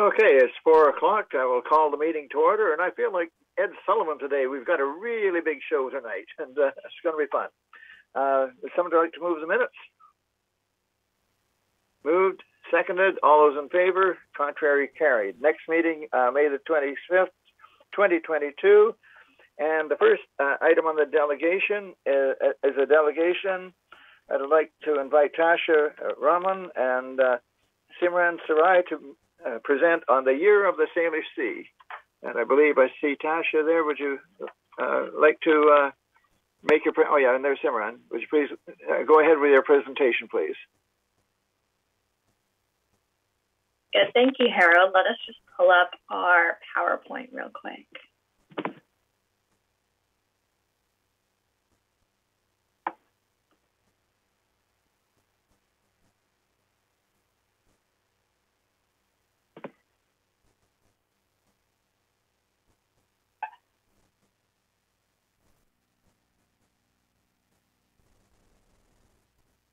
Okay, it's four o'clock. I will call the meeting to order, and I feel like Ed Sullivan today. We've got a really big show tonight, and uh, it's going to be fun. Uh, would like to move the minutes? Moved, seconded. All those in favor? Contrary, carried. Next meeting, uh, May the 25th, 2022. And the first uh, item on the delegation is, uh, is, a delegation. I'd like to invite Tasha Rahman and uh, Simran Sarai to uh, present on the year of the Salish Sea. And I believe I see Tasha there. Would you uh, like to uh, make your, pre- oh yeah, and there's Simran. Would you please uh, go ahead with your presentation, please? Good, thank you, Harold. Let us just pull up our PowerPoint real quick.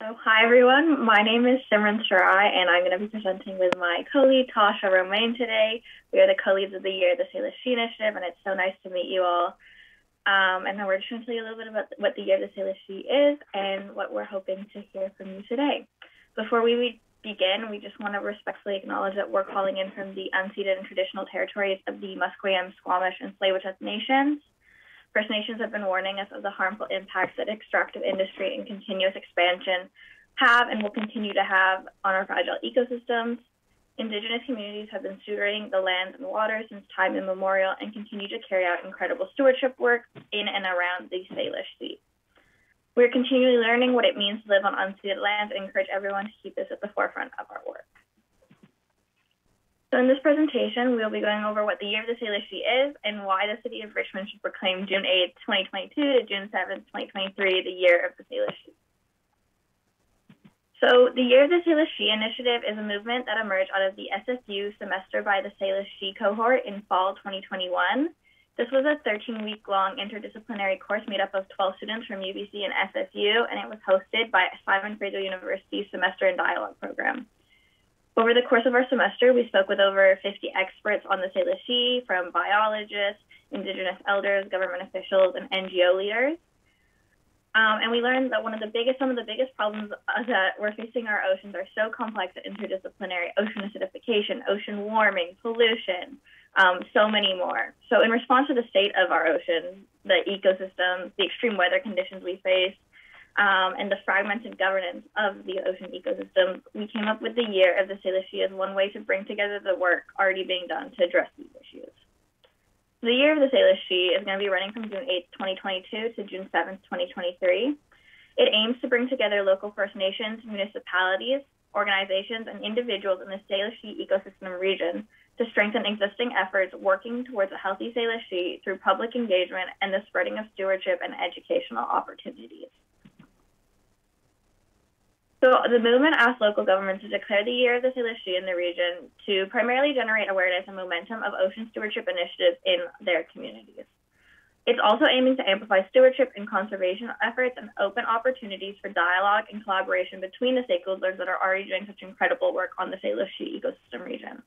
Hi everyone. My name is Simran Sarai, and I'm going to be presenting with my co-lead Tasha Romain today. We are the co-leads of the year, the Salish Sea Initiative, and it's so nice to meet you all. Um, and then we're just going to tell you a little bit about what the year of the Salish is and what we're hoping to hear from you today. Before we begin, we just want to respectfully acknowledge that we're calling in from the unceded and traditional territories of the Musqueam, Squamish, and Tsleil-Waututh nations. First Nations have been warning us of the harmful impacts that extractive industry and continuous expansion have and will continue to have on our fragile ecosystems. Indigenous communities have been stewarding the lands and waters since time immemorial and continue to carry out incredible stewardship work in and around the Salish Sea. We're continually learning what it means to live on unceded lands and encourage everyone to keep this at the forefront of our work. So in this presentation, we'll be going over what the Year of the Salish Sea is and why the City of Richmond should proclaim June 8, 2022 to June 7, 2023 the Year of the Salish Sea. So the Year of the Salish Sea initiative is a movement that emerged out of the SFU semester by the Salish Sea cohort in fall 2021. This was a 13-week-long interdisciplinary course made up of 12 students from UBC and SFU, and it was hosted by Simon Fraser University's Semester and Dialogue program. Over the course of our semester, we spoke with over 50 experts on the Salish Sea, from biologists, indigenous elders, government officials, and NGO leaders. Um, and we learned that one of the biggest, some of the biggest problems that we're facing our oceans are so complex and interdisciplinary: ocean acidification, ocean warming, pollution, um, so many more. So, in response to the state of our ocean, the ecosystem, the extreme weather conditions we face, um, and the fragmented governance of the ocean ecosystem, we came up with the year of the Salish Sea as one way to bring together the work already being done to address these issues. The year of the Salish Sea is going to be running from June 8, 2022 to June 7, 2023. It aims to bring together local First Nations, municipalities, organizations, and individuals in the Salish Sea ecosystem region to strengthen existing efforts working towards a healthy Salish Sea through public engagement and the spreading of stewardship and educational opportunities. So the movement asked local governments to declare the year of the Salish Sea in the region to primarily generate awareness and momentum of ocean stewardship initiatives in their communities. It's also aiming to amplify stewardship and conservation efforts and open opportunities for dialogue and collaboration between the stakeholders that are already doing such incredible work on the Salish Sea ecosystem region.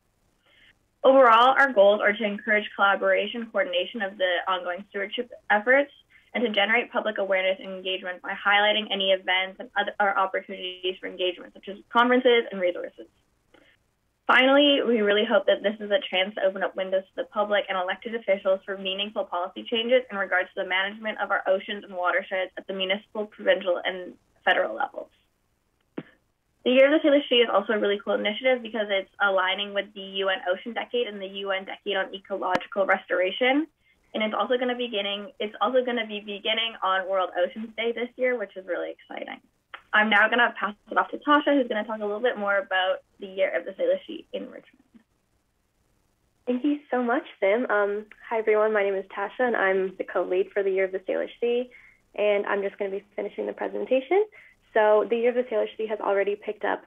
Overall, our goals are to encourage collaboration, coordination of the ongoing stewardship efforts, and to generate public awareness and engagement by highlighting any events and other opportunities for engagement, such as conferences and resources. Finally, we really hope that this is a chance to open up windows to the public and elected officials for meaningful policy changes in regards to the management of our oceans and watersheds at the municipal, provincial, and federal levels. The Year of the Salish Sea is also a really cool initiative because it's aligning with the UN Ocean Decade and the UN Decade on Ecological Restoration and it's also going to be beginning. It's also going to be beginning on World Oceans Day this year, which is really exciting. I'm now going to pass it off to Tasha, who's going to talk a little bit more about the year of the Salish Sea in Richmond. Thank you so much, Sim. Um, hi, everyone. My name is Tasha, and I'm the co-lead for the Year of the Salish Sea. And I'm just going to be finishing the presentation. So the Year of the Salish Sea has already picked up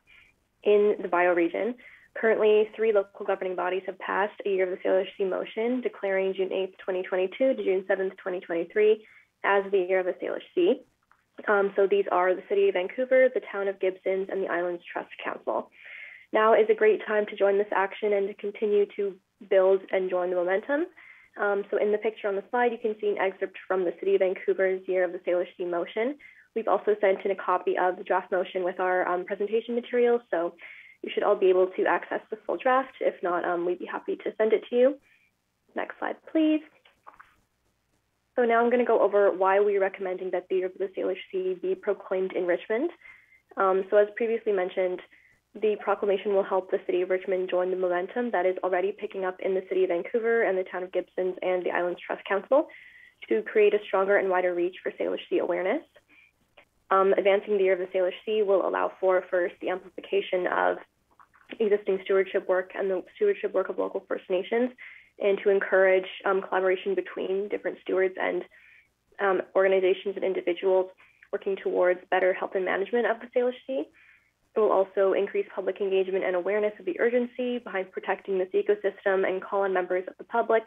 in the bioregion. Currently, three local governing bodies have passed a Year of the Salish Sea motion declaring June 8, 2022 to June 7, 2023 as the Year of the Salish Sea. Um, so these are the City of Vancouver, the Town of Gibsons, and the Islands Trust Council. Now is a great time to join this action and to continue to build and join the momentum. Um, so in the picture on the slide, you can see an excerpt from the City of Vancouver's Year of the Salish Sea motion. We've also sent in a copy of the draft motion with our um, presentation materials, so you should all be able to access the full draft. If not, um, we'd be happy to send it to you. Next slide, please. So now I'm going to go over why we're recommending that the Year of the Salish Sea be proclaimed in Richmond. Um, so as previously mentioned, the proclamation will help the City of Richmond join the momentum that is already picking up in the City of Vancouver and the Town of Gibsons and the Islands Trust Council to create a stronger and wider reach for Salish Sea awareness. Um, advancing the Year of the Salish Sea will allow for, first, the amplification of existing stewardship work and the stewardship work of local First Nations, and to encourage um, collaboration between different stewards and um, organizations and individuals working towards better health and management of the Salish Sea. It will also increase public engagement and awareness of the urgency behind protecting this ecosystem and call on members of the public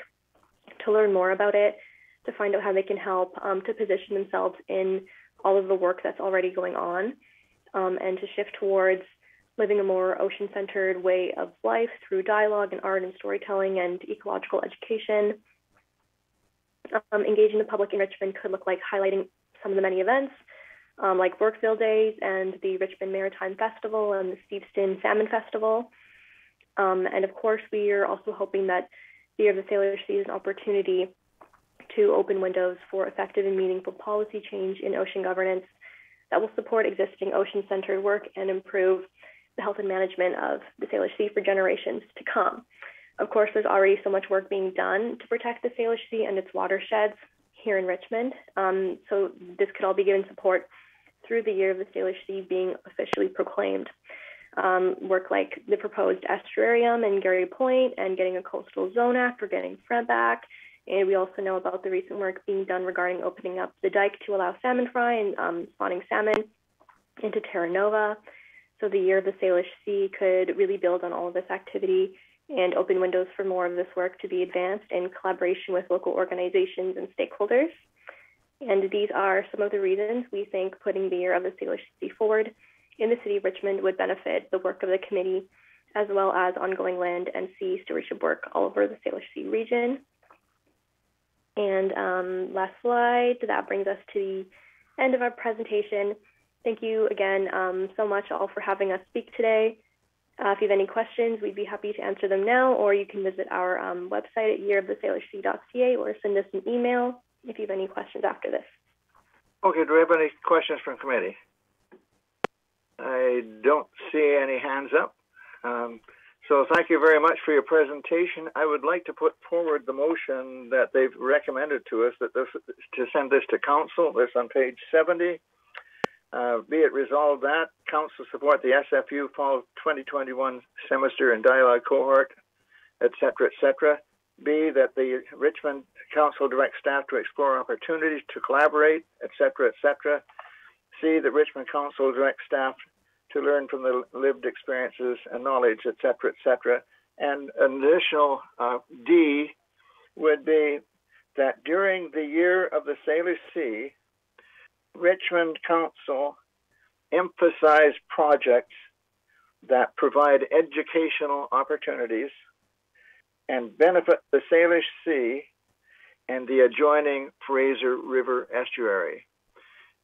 to learn more about it, to find out how they can help, um, to position themselves in all of the work that's already going on, um, and to shift towards living a more ocean centered way of life through dialogue and art and storytelling and ecological education. Um, engaging the public in Richmond could look like highlighting some of the many events um, like Burkeville Days and the Richmond Maritime Festival and the Steveston Salmon Festival. Um, and of course, we are also hoping that the Year of the Salish Sea's an opportunity to open windows for effective and meaningful policy change in ocean governance that will support existing ocean centered work and improve the health and management of the Salish Sea for generations to come. Of course, there's already so much work being done to protect the Salish Sea and its watersheds here in Richmond. Um, so this could all be given support through the year of the Salish Sea being officially proclaimed. Um, work like the proposed estuarium in Garry Point and getting a coastal zone act or getting FREMP back. And we also know about the recent work being done regarding opening up the dike to allow salmon fry and um, spawning salmon into Terra Nova. So the year of the Salish Sea could really build on all of this activity and open windows for more of this work to be advanced in collaboration with local organizations and stakeholders. And these are some of the reasons we think putting the year of the Salish Sea forward in the city of Richmond would benefit the work of the committee, as well as ongoing land and sea stewardship work all over the Salish Sea region. And um, last slide, that brings us to the end of our presentation. Thank you again um, so much all for having us speak today. Uh, if you have any questions, we'd be happy to answer them now, or you can visit our um, website at yearofthesalishsea.ca or send us an email if you have any questions after this. Okay, do we have any questions from committee? I don't see any hands up. Um, so thank you very much for your presentation. I would like to put forward the motion that they've recommended to us that this, to send this to council. This on page 70. Uh, be it resolved that council support the SFU fall 2021 semester and dialogue cohort, etc., etc. B, that the Richmond Council direct staff to explore opportunities to collaborate, etc., etc. C, that Richmond Council direct staff to learn from the lived experiences and knowledge, etc., etc. And an additional uh, D would be that during the year of the Salish Sea, Richmond Council emphasize projects that provide educational opportunities and benefit the Salish Sea and the adjoining Fraser River estuary.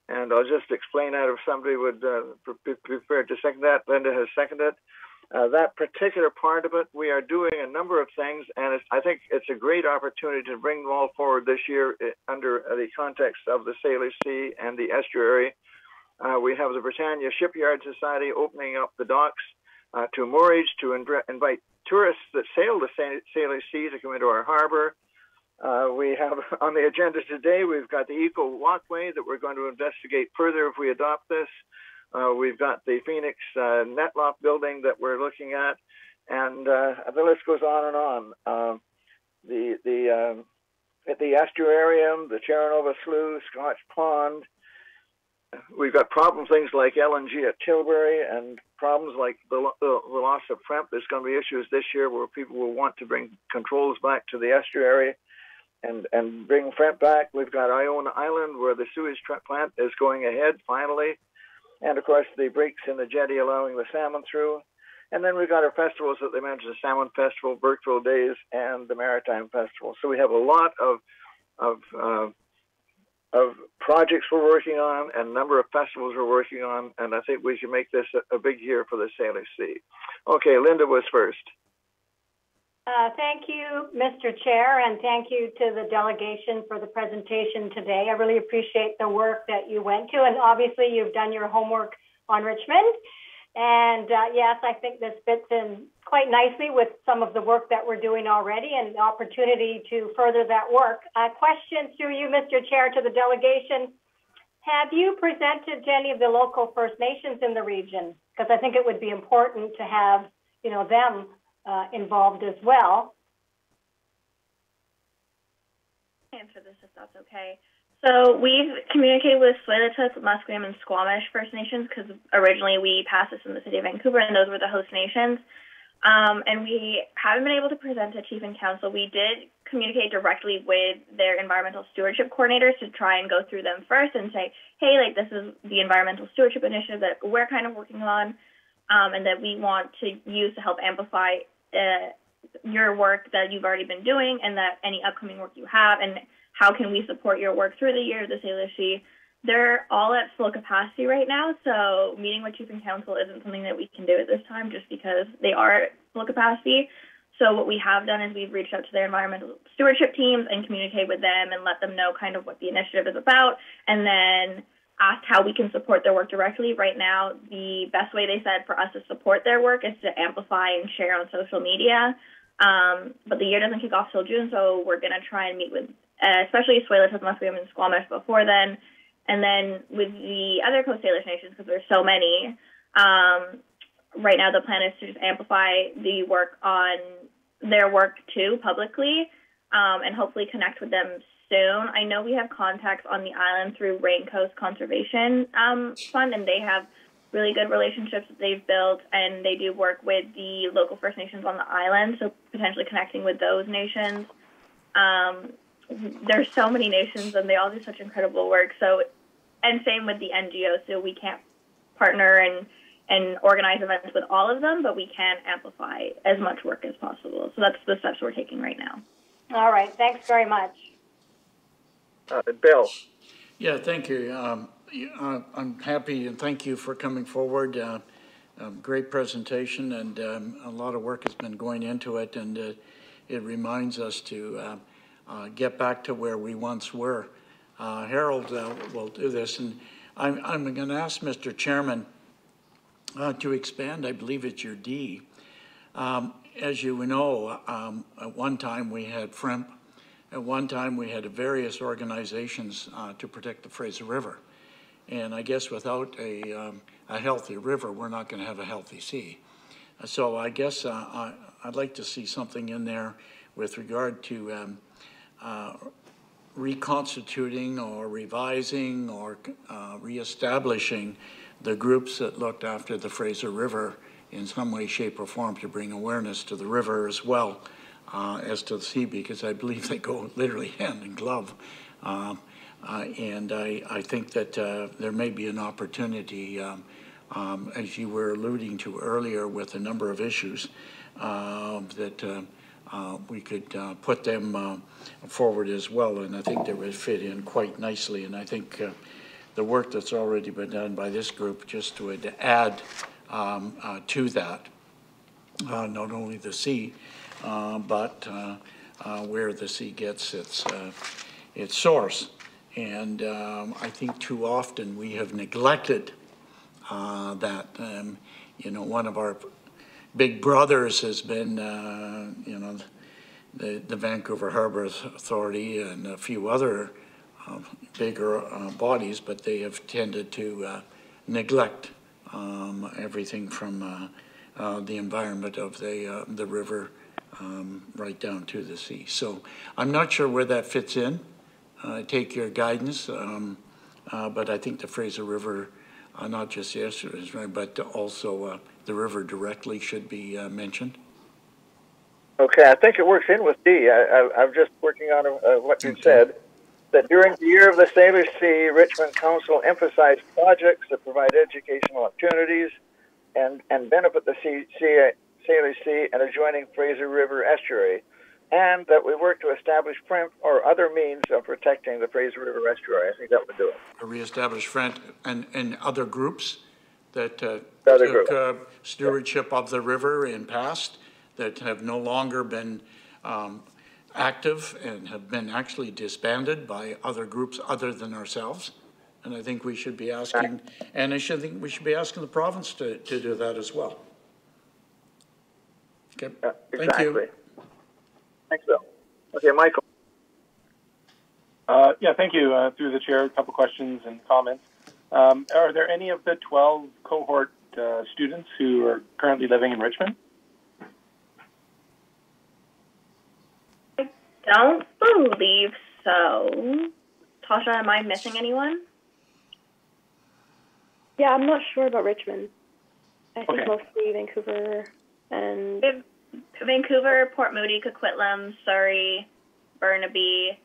And I'll just explain that if somebody would uh, be prepared to second that. Linda has seconded uh, that particular part of it. We are doing a number of things, and I think it's a great opportunity to bring them all forward this year uh, under the context of the Salish Sea and the estuary. Uh, we have the Britannia Shipyard Society opening up the docks uh, to moorage to inv- invite tourists that sail the Salish Sea to come into our harbor. Uh, we have on the agenda today, we've got the Eco Walkway that we're going to investigate further if we adopt this. Uh, we've got the Phoenix uh, building that we're looking at, and uh, the list goes on and on. Um, the the um, at the estuarium, the Terra Nova Slough, Scotch Pond, we've got problem things like LNG at Tilbury and problems like the, the, the loss of FREMP. There's going to be issues this year where people will want to bring controls back to the estuary and, and bring FREMP back. We've got Iona Island where the sewage plant is going ahead finally. And of course, the breaks in the jetty allowing the salmon through. And then we've got our festivals that they mentioned, the Salmon Festival, Burkeville Days, and the Maritime Festival. So we have a lot of of uh, of projects we're working on and a number of festivals we're working on, and I think we should make this a, a big year for the Salish Sea. Okay, Linda was first. Uh, thank you, Mr. Chair, and thank you to the delegation for the presentation today. I really appreciate the work that you went to, and obviously you've done your homework on Richmond. And uh, yes, I think this fits in quite nicely with some of the work that we're doing already and the opportunity to further that work. A question through you, Mr. Chair, to the delegation. Have you presented to any of the local First Nations in the region? Because I think it would be important to have, you know, them uh, involved as well. Answer this if that's okay. So we've communicated with Tsleil-Waututh, Musqueam, and Squamish First Nations because originally we passed this in the city of Vancouver, and those were the host nations. Um, and we haven't been able to present to Chief and Council. We did communicate directly with their environmental stewardship coordinators to try and go through them first and say, hey, like this is the environmental stewardship initiative that we're kind of working on, um, and that we want to use to help amplify your work that you've already been doing, and that any upcoming work you have, and how can we support your work through the year of the Salish Sea? They're all at full capacity right now, so meeting with Chief and Council isn't something that we can do at this time just because they are at full capacity. So what we have done is we've reached out to their environmental stewardship teams and communicate with them and let them know kind of what the initiative is about and then asked how we can support their work directly. Right now, the best way they said for us to support their work is to amplify and share on social media. Um, but the year doesn't kick off till June, so we're going to try and meet with uh, especially Tsleil-Waututh, Musqueam, and Squamish before then. And then with the other Coast Salish nations, because there's so many, um, right now the plan is to just amplify the work on their work too publicly um, and hopefully connect with them soon. I know we have contacts on the island through Raincoast Conservation um, Fund, and they have really good relationships that they've built, and they do work with the local First Nations on the island, so potentially connecting with those nations. Um, there's so many nations and they all do such incredible work. So, and same with the NGOs. So we can't partner and and organize events with all of them, but we can amplify as much work as possible. So that's the steps we're taking right now. All right. Thanks very much. Uh, Bill. Yeah, thank you. Um, uh, I'm happy and thank you for coming forward. Uh, um, great presentation and um, a lot of work has been going into it and uh, it reminds us to uh, uh, get back to where we once were. Uh, Harold will do this, and I'm, I'm going to ask Mr. Chairman to expand. I believe it's your D. Um, as you know, um, at one time we had FREMP. At one time we had various organizations uh, to protect the Fraser River. And I guess without a, um, a healthy river, we're not going to have a healthy sea. So I guess uh, I, would like to see something in there with regard to um, uh, reconstituting or revising or uh, reestablishing the groups that looked after the Fraser River in some way, shape, or form to bring awareness to the river as well uh, as to the sea, because I believe they go literally hand in glove. Um, uh, and I, I, think that uh, there may be an opportunity, um, um, as you were alluding to earlier, with a number of issues uh, that uh, we could uh, put them uh, forward as well, and I think they would fit in quite nicely. And I think uh, the work that's already been done by this group just would add um, uh, to that, uh, not only the sea, but where the sea gets its its source. And um, I think too often we have neglected that. Um, you know, one of our big brothers has been, uh, you know, the, the Vancouver Harbor Authority and a few other uh, bigger uh, bodies, but they have tended to uh, neglect um, everything from uh, uh, the environment of the, the river um, right down to the sea. So I'm not sure where that fits in. I take your guidance, um, but I think the Fraser River, not just yesterday, but also the river directly should be uh, mentioned? Okay, I think it works in with D. I, I, I'm just working on uh, what you okay. said. That during the year of the Salish Sea, Richmond Council emphasized projects that provide educational opportunities, and, and benefit the sea, sea, Salish Sea and adjoining Fraser River estuary, and that we work to establish FREMP or other means of protecting the Fraser River estuary. I think that would do it. Reestablish FREMP and, and other groups that uh, Other took uh, stewardship of the river in past, that have no longer been um, active and have been actually disbanded by other groups other than ourselves. And I think we should be asking, and I should think we should be asking the province to, to do that as well. Okay, thank exactly. you. Thanks, Bill. Okay, Michael. Uh, yeah, thank you. Uh, through the chair, a couple questions and comments. Um, are there any of the 12 cohort uh, students who are currently living in Richmond? I don't believe so. Tasha, am I missing anyone? Yeah, I'm not sure about Richmond. I think Okay. mostly Vancouver and Vancouver, Port Moody, Coquitlam, Surrey, Burnaby.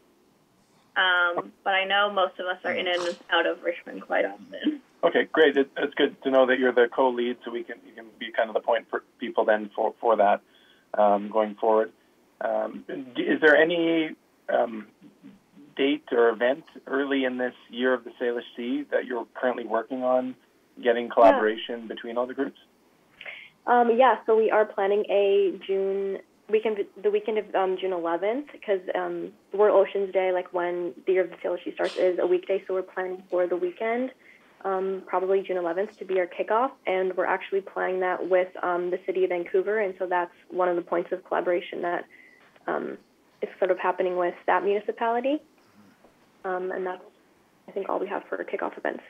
Um, but I know most of us are in and out of Richmond quite often. Okay, great. It, it's good to know that you're the co-lead, so we can you can be kind of the point for people then for for that um, going forward. Um, is there any um, date or event early in this year of the Salish Sea that you're currently working on, getting collaboration between all the groups? Um, yeah, so we are planning a June weekend, the weekend of um, June 11th, because um, World Oceans Day, like when the Year of the Salish Sea starts, is a weekday. So we're planning for the weekend, um, probably June 11th, to be our kickoff, and we're actually planning that with um, the city of Vancouver, and so that's one of the points of collaboration that um, is sort of happening with that municipality, um, and that's I think all we have for kickoff events.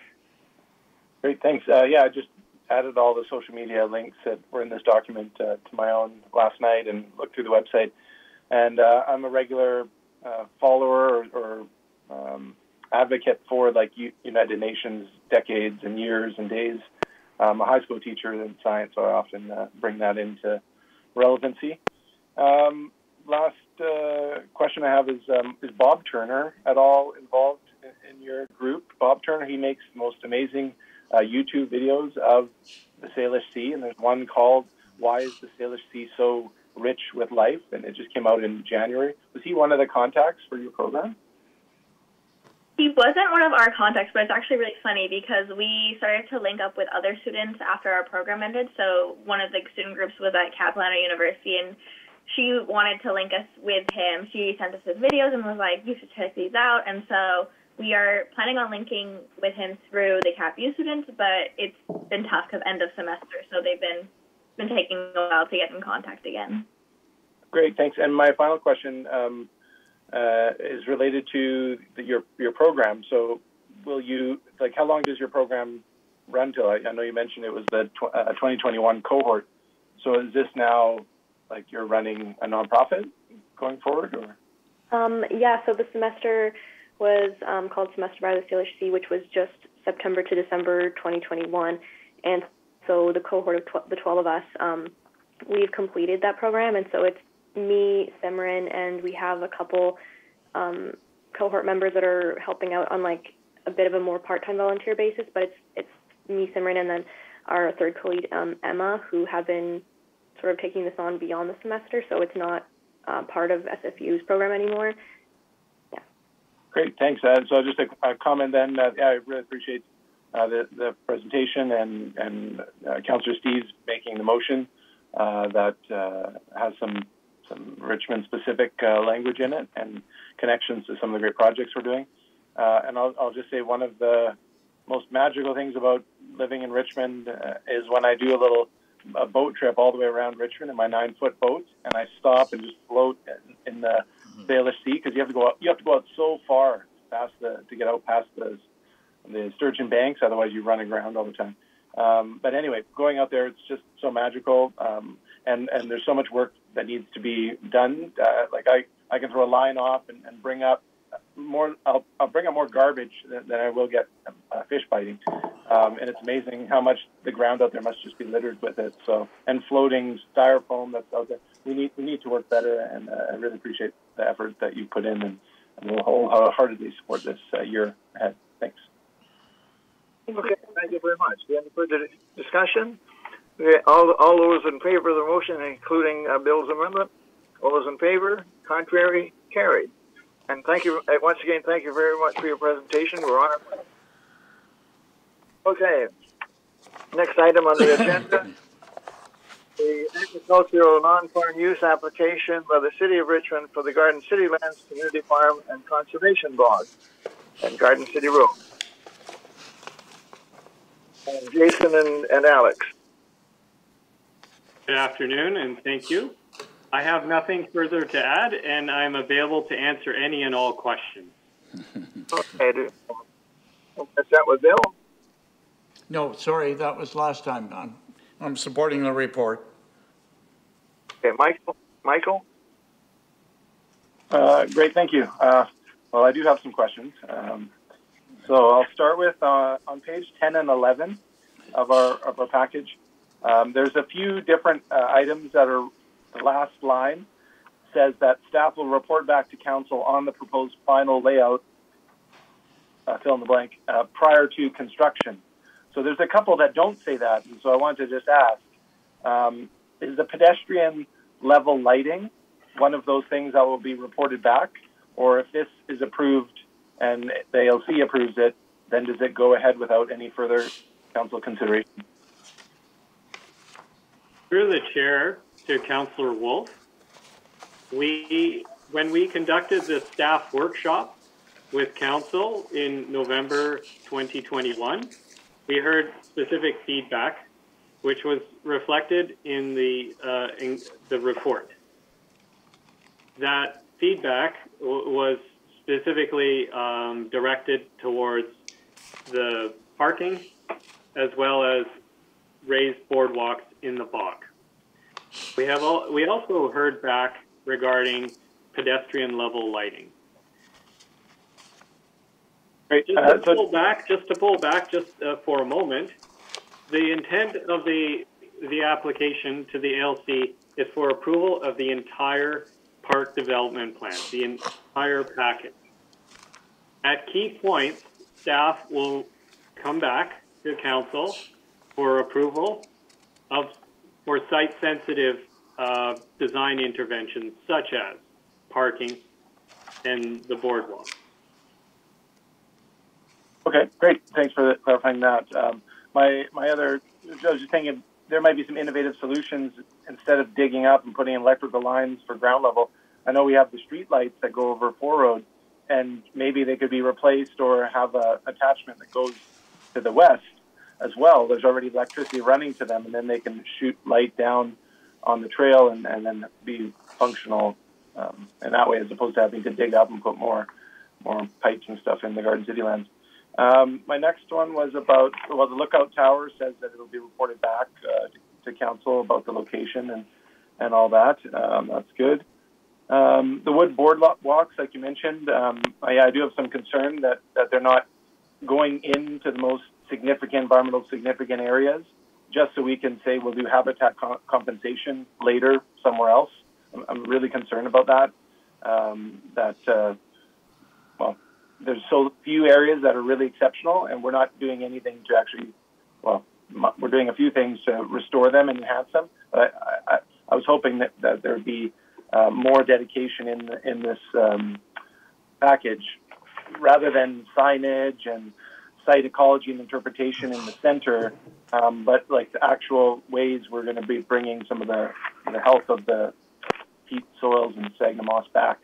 Great, thanks. Uh, yeah, just added all the social media links that were in this document uh, to my own last night and looked through the website. And uh, I'm a regular uh, follower or, or um, advocate for like U- United Nations decades and years and days. I'm a high school teacher in science, so I often uh, bring that into relevancy. Um, last uh, question I have is: um, Is Bob Turner at all involved in, in your group? Bob Turner, he makes the most amazing uh, YouTube videos of the Salish Sea, and there's one called "Why is the Salish Sea so rich with life?" and it just came out in January. Was he one of the contacts for your program? He wasn't one of our contacts, but it's actually really funny because we started to link up with other students after our program ended. So one of the student groups was at Capilano University, and she wanted to link us with him. She sent us his videos and was like, "You should check these out." And so we are planning on linking with him through the CapU students, but it's been tough because end of semester, so they've been been taking a while to get in contact again. Great, thanks. And my final question um, uh, is related to the, your your program. So, will you like how long does your program run till? I, I know you mentioned it was the tw- uh, 2021 cohort. So, is this now like you're running a nonprofit going forward, or? Um, yeah, so the semester was um, called Semester by the Salish Sea, which was just September to December 2021. And so the cohort of tw- the 12 of us, um, we've completed that program. And so it's me, Simran, and we have a couple um, cohort members that are helping out on like a bit of a more part-time volunteer basis. But it's it's me, Simran, and then our third co-lead, um, Emma, who have been sort of taking this on beyond the semester. So it's not uh, part of SFU's program anymore. Great, thanks. Uh, so just a, a comment then. Uh, yeah, I really appreciate uh, the, the presentation and, and uh, Councillor Steves making the motion uh, that uh, has some some Richmond specific uh, language in it and connections to some of the great projects we're doing. And I'll, I'll just say one of the most magical things about living in Richmond is when I do a little a boat trip all the way around Richmond in my nine foot boat, and I stop and just float in, in the Salish Sea because you have to go out, you have to go out so far past the to get out past the the sturgeon banks. Otherwise, you run aground all the time. Um, but anyway, going out there, it's just so magical, um, and and there's so much work that needs to be done. Uh, like I I can throw a line off and, and bring up more. I'll I'll bring up more garbage than, than I will get uh, fish biting. Um, and it's amazing how much the ground out there must just be littered with it. So and floating styrofoam that's out there. We need we need to work better, and uh, I really appreciate the effort that you put in, and, and we'll wholeheartedly support this uh, year ahead. Thanks. Okay, thank you very much. Any further discussion? Okay, all, all those in favor of the motion, including uh, Bill's amendment, all those in favor, contrary, carried. And thank you, uh, once again, thank you very much for your presentation. We're on it. Okay, next item on the agenda. The agricultural non-farm use application by the City of Richmond for the Garden City Lands Community Farm and Conservation Bog and Garden City Road. And Jason and, and Alex. Good afternoon, and thank you. I have nothing further to add, and I'm available to answer any and all questions. Okay, do, is that was Bill? No, sorry, that was last time. I'm, I'm supporting the report. Okay, Michael. Michael. Uh, great, thank you. Uh, well, I do have some questions. Um, so I'll start with uh, on page 10 and 11 of our of our package. Um, there's a few different uh, items that are the last line says that staff will report back to council on the proposed final layout, uh, fill in the blank, uh, prior to construction. So there's a couple that don't say that, and so I wanted to just ask: um, Is the pedestrian level lighting one of those things that will be reported back, or if this is approved and the ALC approves it, then does it go ahead without any further council consideration? Through the chair to Councillor Wolfe, we when we conducted the staff workshop with council in November 2021, we heard specific feedback, which was reflected in the uh, in the report. That feedback was specifically um, directed towards the parking as well as raised boardwalks in the bog. We have all, we also heard back regarding pedestrian level lighting. Great. Just Uh, to so- pull back, just to pull back, just uh, for a moment, the intent of the the application to the ALC is for approval of the entire park development plan, the entire package. At key points, staff will come back to council for approval of for site-sensitive uh, design interventions such as parking and the boardwalk. Okay, great. Thanks for clarifying that. Um, my my other, I was just thinking there might be some innovative solutions instead of digging up and putting in electrical lines for ground level. I know we have the street lights that go over Four Road, and maybe they could be replaced or have a attachment that goes to the west as well. There's already electricity running to them, and then they can shoot light down on the trail and, and then be functional um, in that way, as opposed to having to dig up and put more more pipes and stuff in the Garden City lands. Um, my next one was about well, the lookout tower says that it'll be reported back uh, to, council about the location and and all that. Um, that's good. Um, the wood boardwalks, like you mentioned, um, I, I, do have some concern that that they're not going into the most significant environmental significant areas, just so we can say we'll do habitat co- compensation later somewhere else. I'm, I'm really concerned about that. Um, that uh, there's so few areas that are really exceptional, and we're not doing anything to actually, well, we're doing a few things to restore them and enhance them. But I, I, I was hoping that, that there would be uh, more dedication in in this um, package, rather than signage and site ecology and interpretation in the center, um, but like the actual ways we're going to be bringing some of the the health of the peat soils and sphagnum moss back,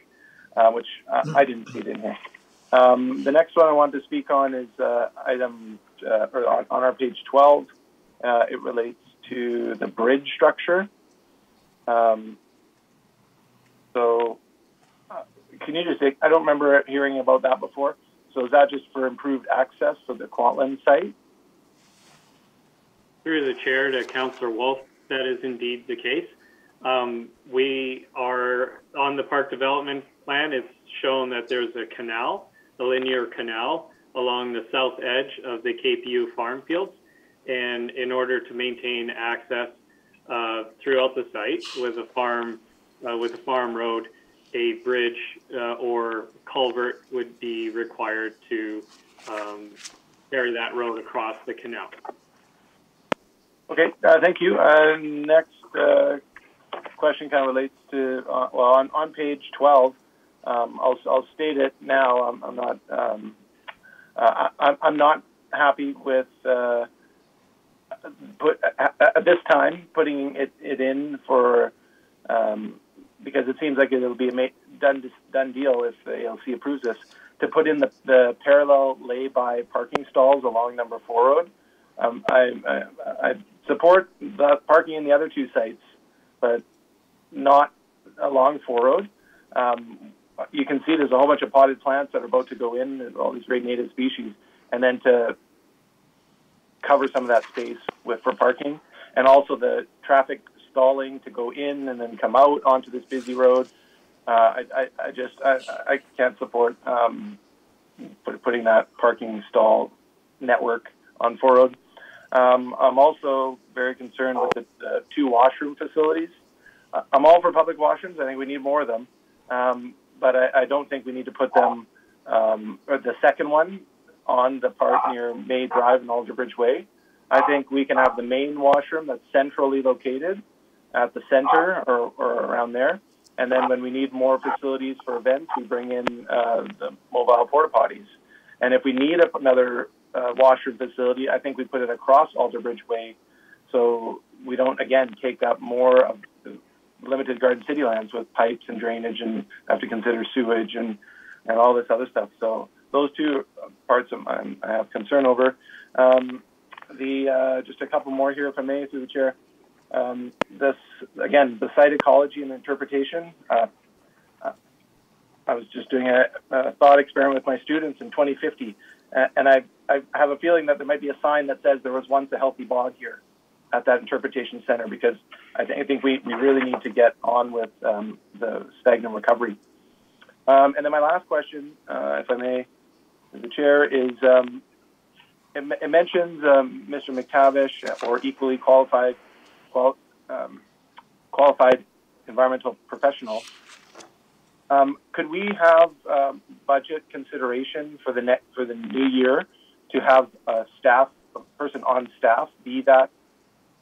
uh, which uh, I didn't see it in here. Um, the next one I wanted to speak on is uh, item uh, or on, on, our page 12. Uh, it relates to the bridge structure. Um, so, uh, can you just? I don't remember hearing about that before. So, is that just for improved access to the Kwantlen site? Through the chair to Councillor Wolfe, that is indeed the case. Um, we are on the park development plan. It's shown that there's a canal a linear canal along the south edge of the KPU farm fields. And in order to maintain access uh, throughout the site with a farm, uh, with a farm road, a bridge uh, or culvert would be required to um, carry that road across the canal. Okay, uh, thank you. Uh, next uh, question kind of relates to, well, on, on page 12, um, I'll, I'll state it now. I'm, I'm not, um, uh, I, I'm not happy with uh, put at this time putting it, it in for um, because it seems like it'll be a done done deal if the ALC approves this to put in the, the parallel lay-by parking stalls along number four road. Um, I, I, I support the parking in the other two sites, but not along four road. Um, you can see there's a whole bunch of potted plants that are about to go in, all these great native species, and then to cover some of that space with for parking, and also the traffic stalling to go in and then come out onto this busy road. Uh, I, I, I, just I, I can't support um, putting that parking stall network on four road. Um, I'm also very concerned with the, the two washroom facilities. Uh, I'm all for public washrooms. I think we need more of them, um, but I, I, don't think we need to put them. Um, or the second one on the part near May Drive and Alderbridge Way. I think we can have the main washroom that's centrally located at the center or, or around there. And then when we need more facilities for events, we bring in uh, the mobile porta potties. And if we need a, another uh, washroom facility, I think we put it across Alderbridge Way so we don't, again, take up more of limited garden city lands with pipes and drainage and have to consider sewage and, and all this other stuff. So those two parts of, I have concern over. Um, the uh, just a couple more here, if I may, through the chair. Um, this again, the site ecology and interpretation. Uh, uh, I was just doing a, a, thought experiment with my students in 2050, and I, I have a feeling that there might be a sign that says there was once a healthy bog here at that interpretation center because I, th- I think we, we really need to get on with um, the sphagnum recovery. Um, and then my last question, uh, if I may, the chair is um, it, it, mentions um, Mr. McTavish or equally qualified qual, um, qualified environmental professional. Um, could we have um, budget consideration for the next for the new year to have a staff a person on staff be that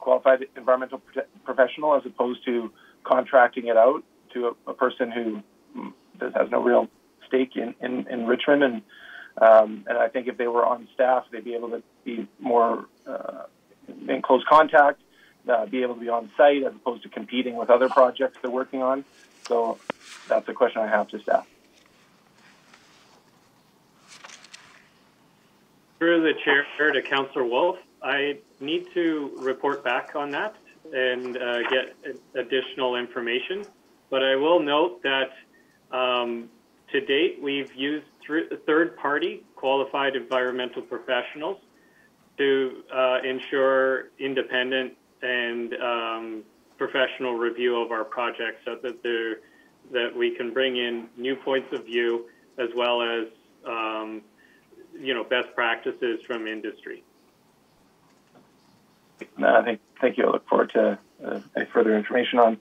qualified environmental professional as opposed to contracting it out to a, a person who mm, has no real stake in, in, in Richmond and um, and I think if they were on staff, they'd be able to be more uh, in close contact, uh, be able to be on site as opposed to competing with other projects they're working on. So that's a question I have to staff. Through the chair to Councillor Wolfe, I need to report back on that and uh, get additional information. But I will note that um, to date, we've used third party qualified environmental professionals to uh, ensure independent and um, professional review of our projects so that that we can bring in new points of view as well as um, you know best practices from industry. No, I think thank you. I look forward to uh, any further information on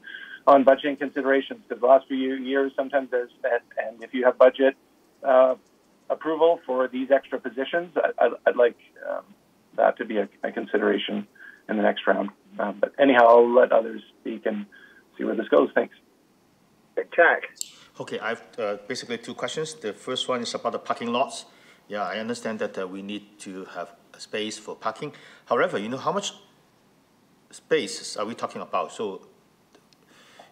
on budgeting considerations because the last few years sometimes there's and if you have budget uh, approval for these extra positions, I, would like um, that to be a, a, consideration in the next round. Um, but anyhow, I'll let others speak and see where this goes. Thanks. Chak. Okay, I have uh, basically two questions. The first one is about the parking lots. Yeah, I understand that uh, we need to have space for parking. However, you know how much space are we talking about? So,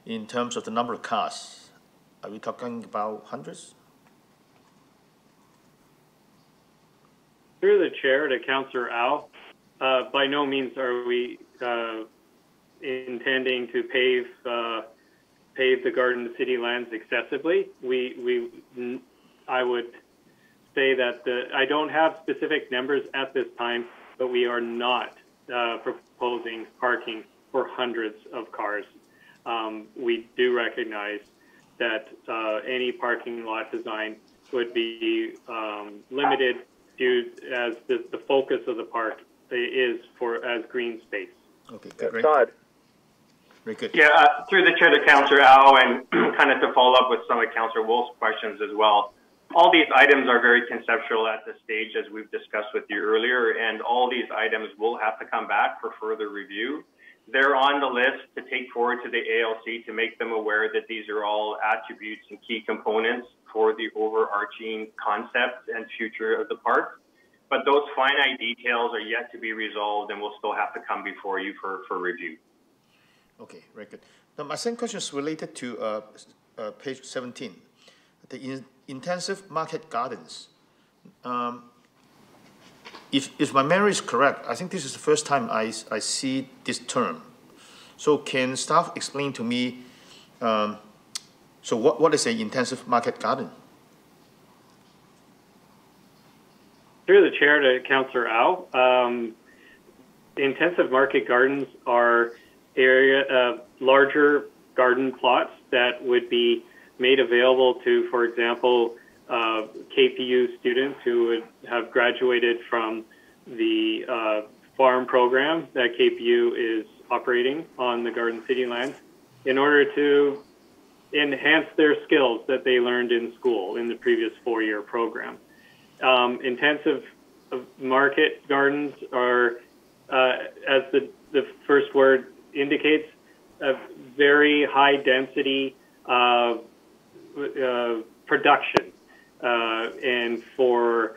in terms of the number of cars, are we talking about hundreds? Through the chair to Councillor Au, uh, by no means are we uh, intending to pave uh, pave the Garden City lands excessively. We we I would say that the I don't have specific numbers at this time, but we are not uh, proposing parking for hundreds of cars. Um, we do recognize that uh, any parking lot design would be um, limited due as the, the focus of the park is for as green space. Okay, good. Todd. Very good. Yeah, uh, through the chair to Councillor Au, and kind of to follow up with some of Councillor Wolfe's questions as well. All these items are very conceptual at this stage, as we've discussed with you earlier, and all these items will have to come back for further review. They're on the list to take forward to the ALC to make them aware that these are all attributes and key components for the overarching concept and future of the park. But those finite details are yet to be resolved and will still have to come before you for, for review. Okay, very good. Now, my second question is related to uh, uh, page 17, the in intensive market gardens. Um, if, if my memory is correct, I think this is the first time I, I see this term. So can staff explain to me, um, so what, what is an intensive market garden? Through the chair to Councillor Au, um, intensive market gardens are area uh, larger garden plots that would be made available to, for example, uh, KPU students who would have graduated from the uh, farm program that KPU is operating on the Garden City lands in order to enhance their skills that they learned in school in the previous four year program. Um, intensive market gardens are, uh, as the, the first word indicates, a very high density uh, uh, production uh, and for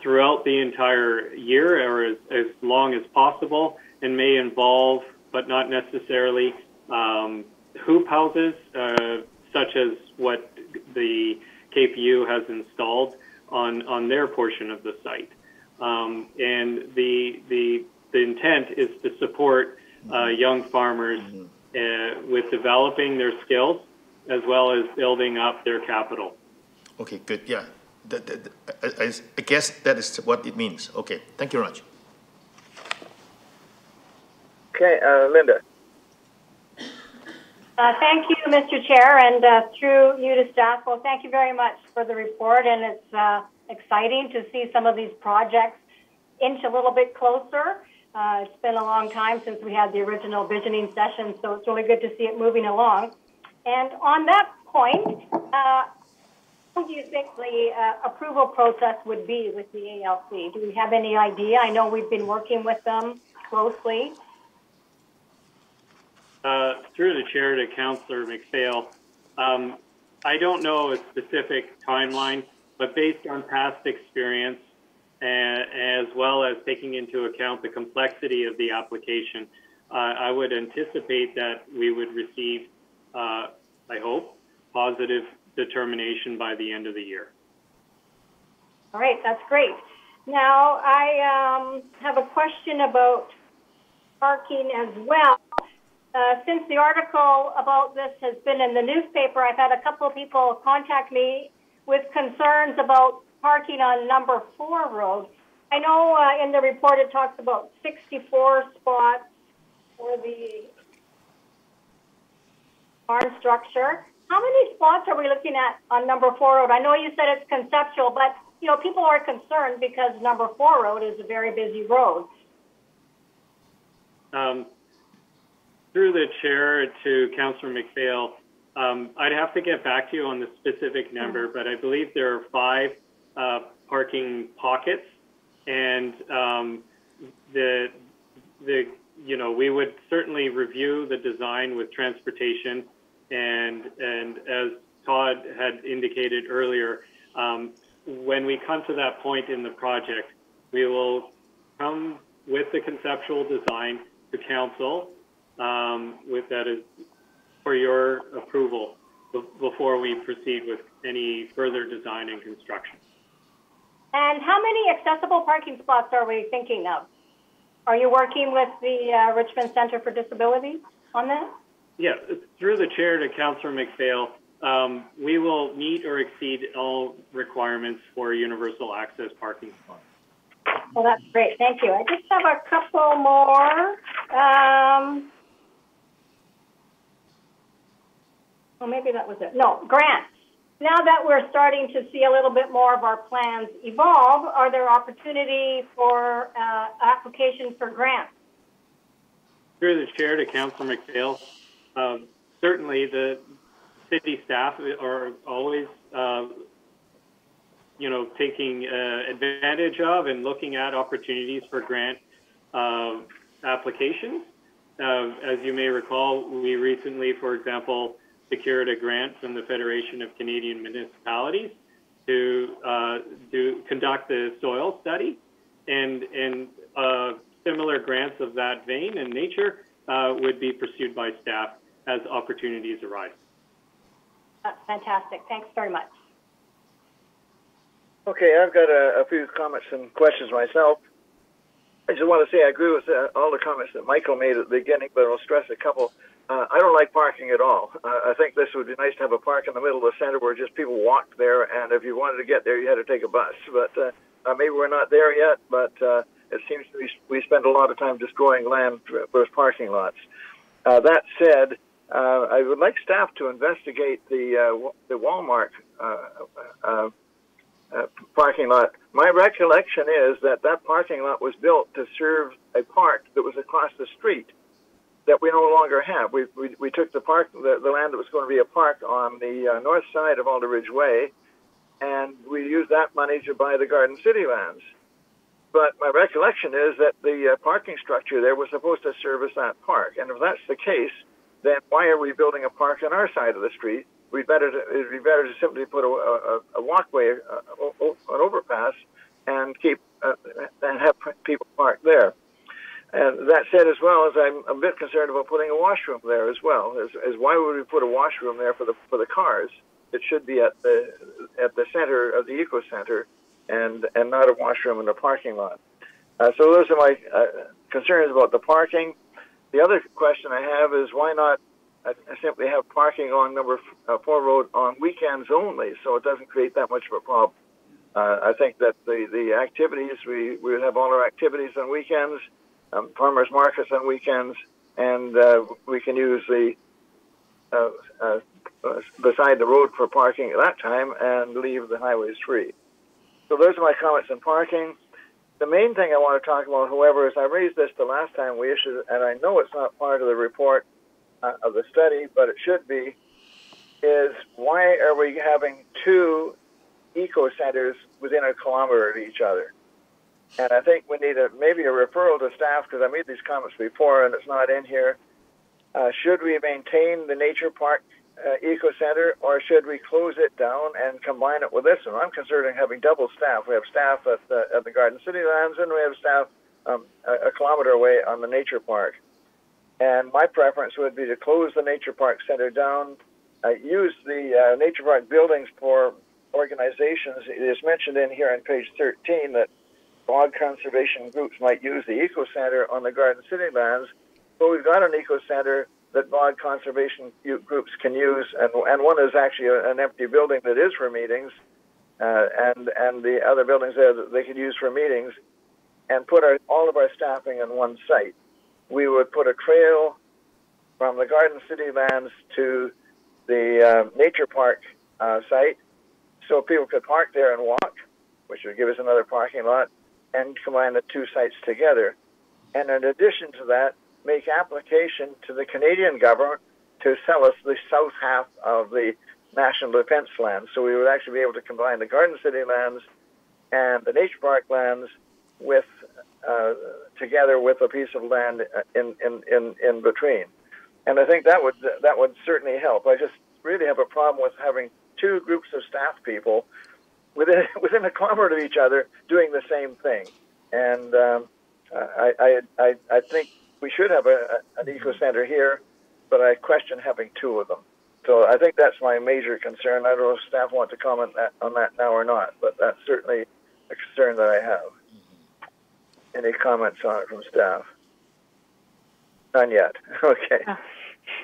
throughout the entire year or as, as, long as possible and may involve, but not necessarily, um, hoop houses, uh, such as what the KPU has installed on, on their portion of the site. Um, and the, the, the intent is to support uh, young farmers uh, with developing their skills as well as building up their capital. Okay, good. Yeah, I, I guess that is what it means. Okay, thank you very much. Okay, uh, Linda. Uh, thank you, Mr. Chair, and uh, through you to staff. Well, thank you very much for the report, and it's uh, exciting to see some of these projects inch a little bit closer. Uh, it's been a long time since we had the original visioning session, so it's really good to see it moving along. And on that point, uh, what do you think the uh, approval process would be with the ALC? Do we have any idea? I know we've been working with them closely. Uh, through the chair to Councillor MacPhail, um, I don't know a specific timeline, but based on past experience, as well as taking into account the complexity of the application, uh, I would anticipate that we would receive I hope, positive determination by the end of the year. All right, that's great. Now, I um, have a question about parking as well. Uh, since the article about this has been in the newspaper, I've had a couple of people contact me with concerns about parking on number four road. I know uh, in the report it talks about 64 spots for the barn structure. How many spots are we looking at on number four road? I know you said it's conceptual, but you know people are concerned because number four road is a very busy road. Um, through the chair to Councillor MacPhail, um, I'd have to get back to you on the specific number, but I believe there are five uh, parking pockets, and um, the the you know we would certainly review the design with transportation and, and as Todd had indicated earlier, um, when we come to that point in the project, we will come with the conceptual design to council um, with that is for your approval before we proceed with any further design and construction. And how many accessible parking spots are we thinking of? Are you working with the uh, Richmond Center for Disability on that? Yeah, through the chair to Councillor MacPhail, um, we will meet or exceed all requirements for universal access parking spots. Well, that's great. Thank you. I just have a couple more. Um, well, maybe that was it. No, grants. Now that we're starting to see a little bit more of our plans evolve, are there opportunity for uh, application for grants? Through the chair to Councillor MacPhail, um, certainly, the city staff are always uh, you know, taking uh, advantage of and looking at opportunities for grant uh, applications. Uh, as you may recall, we recently, for example, secured a grant from the Federation of Canadian Municipalities to uh, do conduct the soil study, and and uh, similar grants of that vein and nature uh, would be pursued by staff as opportunities arise. That's fantastic. Thanks very much. Okay, I've got a, a few comments and questions myself. I just want to say I agree with uh, all the comments that Michael made at the beginning, but I'll stress a couple. Uh, I don't like parking at all. Uh, I think this would be nice to have a park in the middle of the center where just people walked there, and if you wanted to get there, you had to take a bus. But uh, uh, maybe we're not there yet. But uh, it seems to be we spend a lot of time destroying land for those parking lots. Uh, that said, uh, I would like staff to investigate the uh, the Walmart uh, uh, uh, parking lot. My recollection is that that parking lot was built to serve a park that was across the street that we no longer have. We, we, we took the park, the, the land that was going to be a park on the uh, north side of Alderbridge Way, and we used that money to buy the Garden City lands. But my recollection is that the parking structure there was supposed to service that park. And if that's the case, then why are we building a park on our side of the street? We'd better to, it'd be better to simply put a, a, a walkway, a, an overpass, and keep uh, and have people park there. And that said, as well as I'm a bit concerned about putting a washroom there as well. As, as why would we put a washroom there for the for the cars? It should be at the at the center of the eco center, and and not a washroom in the parking lot. Uh, so those are my uh, concerns about the parking. The other question I have is why not uh, simply have parking along number uh, four road on weekends only, so it doesn't create that much of a problem. Uh, I think that the the activities we we would have all our activities on weekends um, farmers markets on weekends, and uh, we can use the uh, uh, beside the road for parking at that time and leave the highways free. So those are my comments on parking. The main thing I want to talk about, however, is I raised this the last time we issued, and I know it's not part of the report uh, of the study, but it should be, is why are we having two eco centers within a kilometer of each other? And I think we need a, maybe a referral to staff because I made these comments before and it's not in here. Uh, should we maintain the nature park uh, eco center or should we close it down and combine it with this one? I'm considering having double staff. We have staff at the, at the Garden City lands and we have staff um, a, a kilometer away on the nature park. And my preference would be to close the nature park center down, uh, use the uh, nature park buildings for organizations. It is mentioned in here on page 13 that bog conservation groups might use the eco center on the Garden City lands, but we've got an eco center that bog conservation groups can use, and, and one is actually an empty building that is for meetings, uh, and and the other buildings there that they could use for meetings, and put our, all of our staffing in one site. We would put a trail from the Garden City lands to the uh, nature park uh, site, so people could park there and walk, which would give us another parking lot and combine the two sites together. And in addition to that, make application to the Canadian government to sell us the south half of the National Defense lands. So we would actually be able to combine the Garden City lands and the Nature Park lands with uh, together with a piece of land in, in, in, in between. And I think that would that would certainly help. I just really have a problem with having two groups of staff people within within a kilometer of each other doing the same thing. And um, I, I, I, I think we should have a, an eco center here, but I question having two of them. So I think that's my major concern. I don't know if staff want to comment that, on that now or not, but that's certainly a concern that I have. Any comments on it from staff? None yet. Okay. Uh,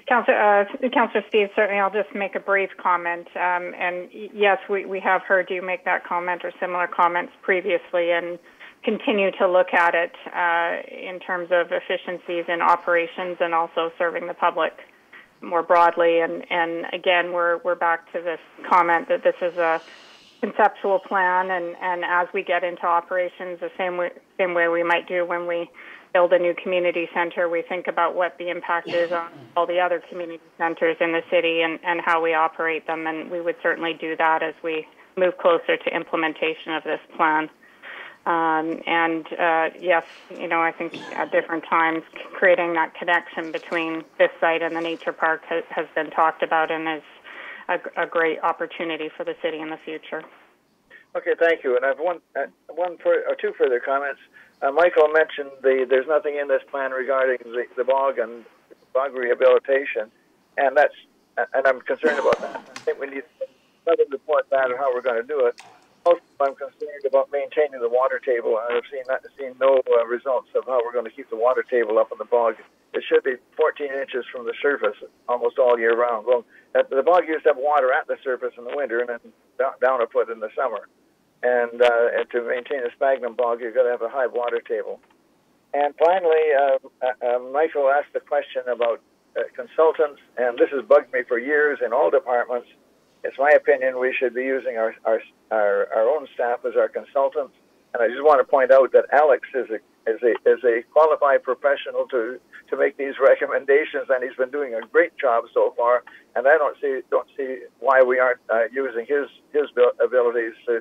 Councillor, uh, Councillor Steves, certainly I'll just make a brief comment. Um, and yes, we, we have heard you make that comment or similar comments previously and continue to look at it uh, in terms of efficiencies in operations and also serving the public more broadly. And, and again, we're, we're back to this comment that this is a conceptual plan, and, and as we get into operations, the same way, same way we might do when we build a new community center, we think about what the impact is on all the other community centers in the city and, and how we operate them. And we would certainly do that as we move closer to implementation of this plan. Um, and uh, yes, you know, I think at different times creating that connection between this site and the nature park ha- has been talked about and is a, a, great opportunity for the city in the future. Okay, thank you. And I have one, uh, one or two further comments. Uh, Michael mentioned the there's nothing in this plan regarding the, the bog and bog rehabilitation, and that's and I'm concerned about that. I think we need another report that on how we're going to do it. Also, I'm concerned about maintaining the water table. I've seen seen no uh, results of how we're going to keep the water table up in the bog. It should be 14 inches from the surface almost all year round. Well, the bog used to have water at the surface in the winter and then down a foot in the summer. And, uh, and to maintain a sphagnum bog, you've got to have a high water table. And finally, uh, uh, uh Michael asked a question about uh, consultants, and this has bugged me for years in all departments. It's my opinion we should be using our, our, our, our own staff as our consultants. And I just want to point out that Alex is a, is a, is a qualified professional to, to make these recommendations, and he's been doing a great job so far. And I don't see, don't see why we aren't uh, using his, his abilities to,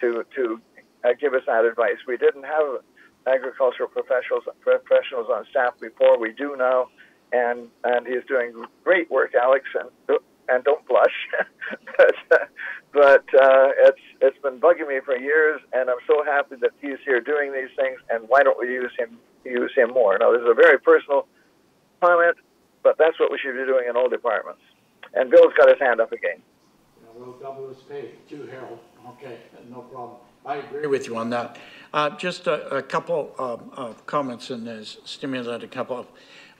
to, to uh, give us that advice. We didn't have agricultural professionals, professionals on staff before. We do now and and he's doing great work, Alex. And and don't blush, but but uh, it's it's been bugging me for years, and I'm so happy that he's here doing these things. And why don't we use him use him more? Now, this is a very personal comment, but that's what we should be doing in all departments. And Bill's got his hand up again. Yeah, we'll double his pay too, Harold. Okay, no problem. I agree with you on that. Uh, just a, a couple of comments and there's stimulated a couple of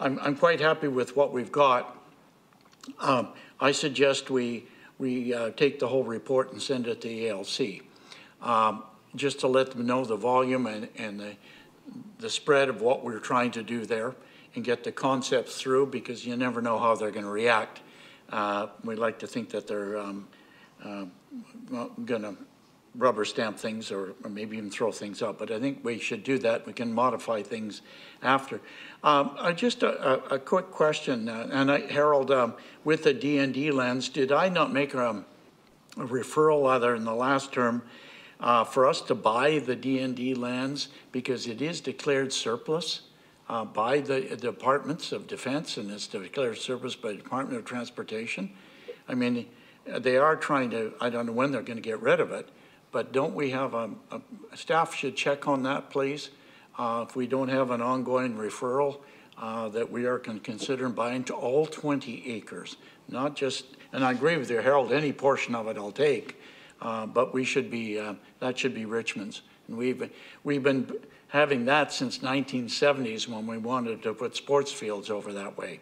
I'm, I'm quite happy with what we've got. Um, I suggest we, we uh, take the whole report and send it to the ALC, um, just to let them know the volume and, and the, the spread of what we're trying to do there and get the concepts through because you never know how they're going to react. Uh, we like to think that they're um, uh, going to rubber stamp things or, or, maybe even throw things out. But I think we should do that. We can modify things after. Um, uh, just a, a, a, quick question, uh, and I, Harold, um, with the DND lands, did I not make a, a referral other in the last term uh, for us to buy the DND lands because it is declared surplus uh, by the Departments of Defense and it's declared surplus by the Department of Transportation? I mean, they are trying to, I don't know when they're going to get rid of it, but don't we have a, a staff should check on that, please? Uh, if we don't have an ongoing referral, uh, that we are con considering buying to all 20 acres, not just, and I agree with you, Harold, any portion of it I'll take, uh, but we should be, uh, that should be Richmond's. And we've, we've been having that since 1970s when we wanted to put sports fields over that way.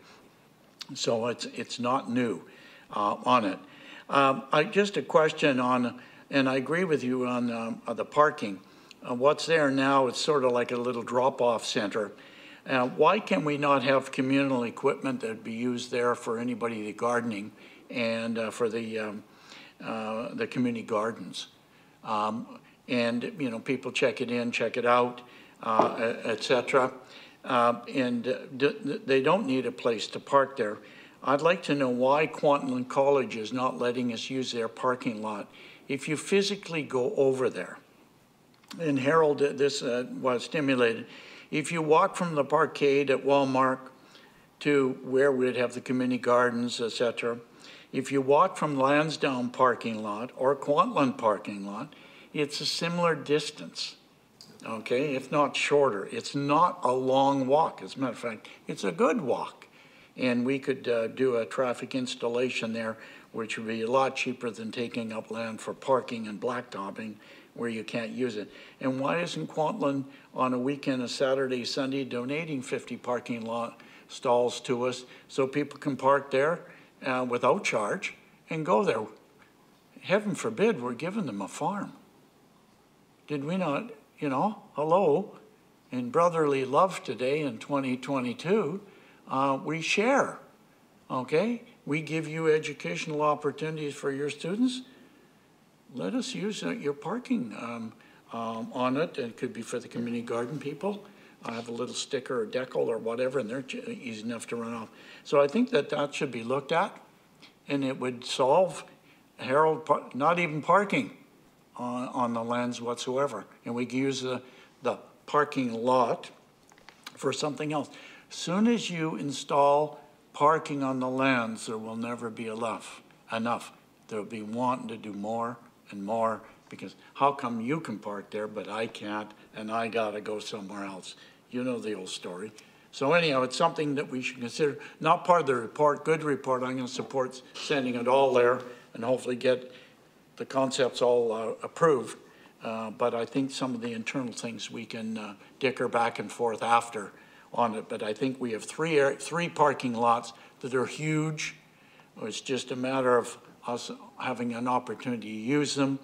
So it's, it's not new uh, on it. Um, I, just a question on and I agree with you on, um, the parking. Uh, what's there now is sort of like a little drop-off center. Uh, why can we not have communal equipment that would be used there for anybody the gardening and uh, for the um, uh, the community gardens? Um, and you know, people check it in, check it out, uh, etc. Uh, and they don't need a place to park there. I'd like to know why Kwantlen College is not letting us use their parking lot if you physically go over there, and Harold, this uh, was stimulated, if you walk from the parkade at Walmart to where we'd have the community gardens, etc., if you walk from Lansdowne parking lot or Kwantlen parking lot, it's a similar distance, okay, if not shorter. It's not a long walk. As a matter of fact, it's a good walk. And we could uh, do a traffic installation there which would be a lot cheaper than taking up land for parking and blacktopping where you can't use it. And why isn't Kwantlen on a weekend, a Saturday, Sunday, donating 50 parking lot stalls to us so people can park there uh, without charge and go there? Heaven forbid we're giving them a farm. Did we not, you know, hello, in brotherly love today in 2022, uh, we share, okay? We give you educational opportunities for your students, let us use uh, your parking um, um, on it. It could be for the community garden people. I have a little sticker or decal or whatever, and they're easy enough to run off. So I think that that should be looked at, and it would solve Harold, not even parking, on, on the lands whatsoever. And we can use the, the parking lot for something else. Soon as you install parking on the lands, there will never be enough, enough. There'll be wanting to do more and more because how come you can park there, but I can't, and I gotta go somewhere else? You know the old story. So anyhow, it's something that we should consider, not part of the report, good report, I'm gonna support sending it all there and hopefully get the concepts all uh, approved. Uh, but I think some of the internal things we can uh, dicker back and forth after on it. But I think we have three, three parking lots that are huge. It's just a matter of us having an opportunity to use them.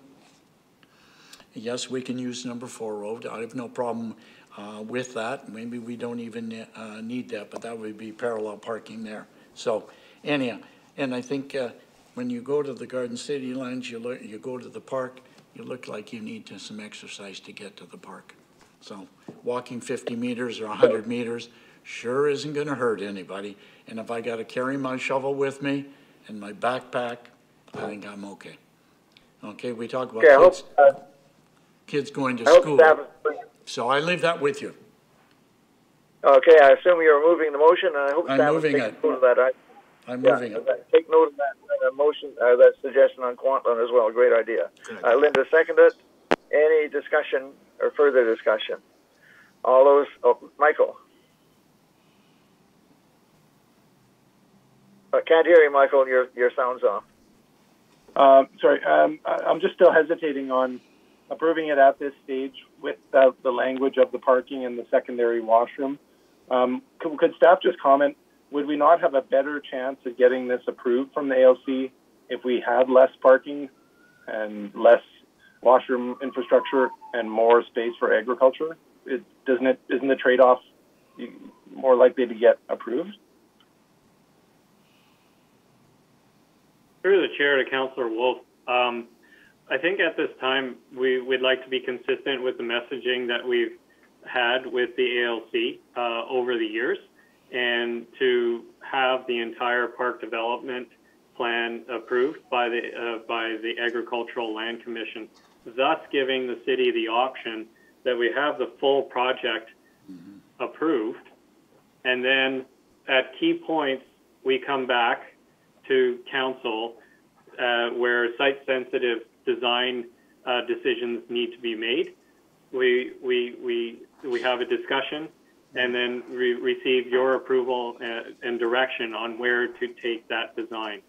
Yes, we can use number four road. I have no problem uh, with that. Maybe we don't even uh, need that, but that would be parallel parking there. So anyhow, and I think uh, when you go to the Garden City lands, you, look, you go to the park, you look like you need to, some exercise to get to the park. So walking 50 meters or 100 meters sure isn't going to hurt anybody. And if I got to carry my shovel with me and my backpack, I think I'm okay. Okay, we talk about okay, kids, hope, uh, kids going to school. So I leave that with you. Okay, I assume you're moving the motion, and I hope I'm staff moving it. note of that. I, I'm yeah, moving it. Take note of that, that motion, uh, that suggestion on Kwantlen as well. Great idea. Uh, Linda seconded. Any discussion or further discussion? All those, oh, Michael. I can't hear you, Michael. Your your sound's off. Uh, sorry, um, I, I'm just still hesitating on approving it at this stage with the, the language of the parking and the secondary washroom. Um, could, could, staff just comment? Would we not have a better chance of getting this approved from the ALC if we had less parking and less washroom infrastructure and more space for agriculture? It, doesn't it? Isn't the trade-off more likely to get approved? Through the chair to Councillor Wolfe, um, I think at this time we would like to be consistent with the messaging that we've had with the ALC uh, over the years, and to have the entire park development plan approved by the uh, by the Agricultural Land Commission, thus giving the city the option that we have the full project mm-hmm. approved, and then at key points we come back to council uh, where site sensitive design uh, decisions need to be made. We, we, we, we have a discussion and then we receive your approval and, uh, and direction on where to take that design.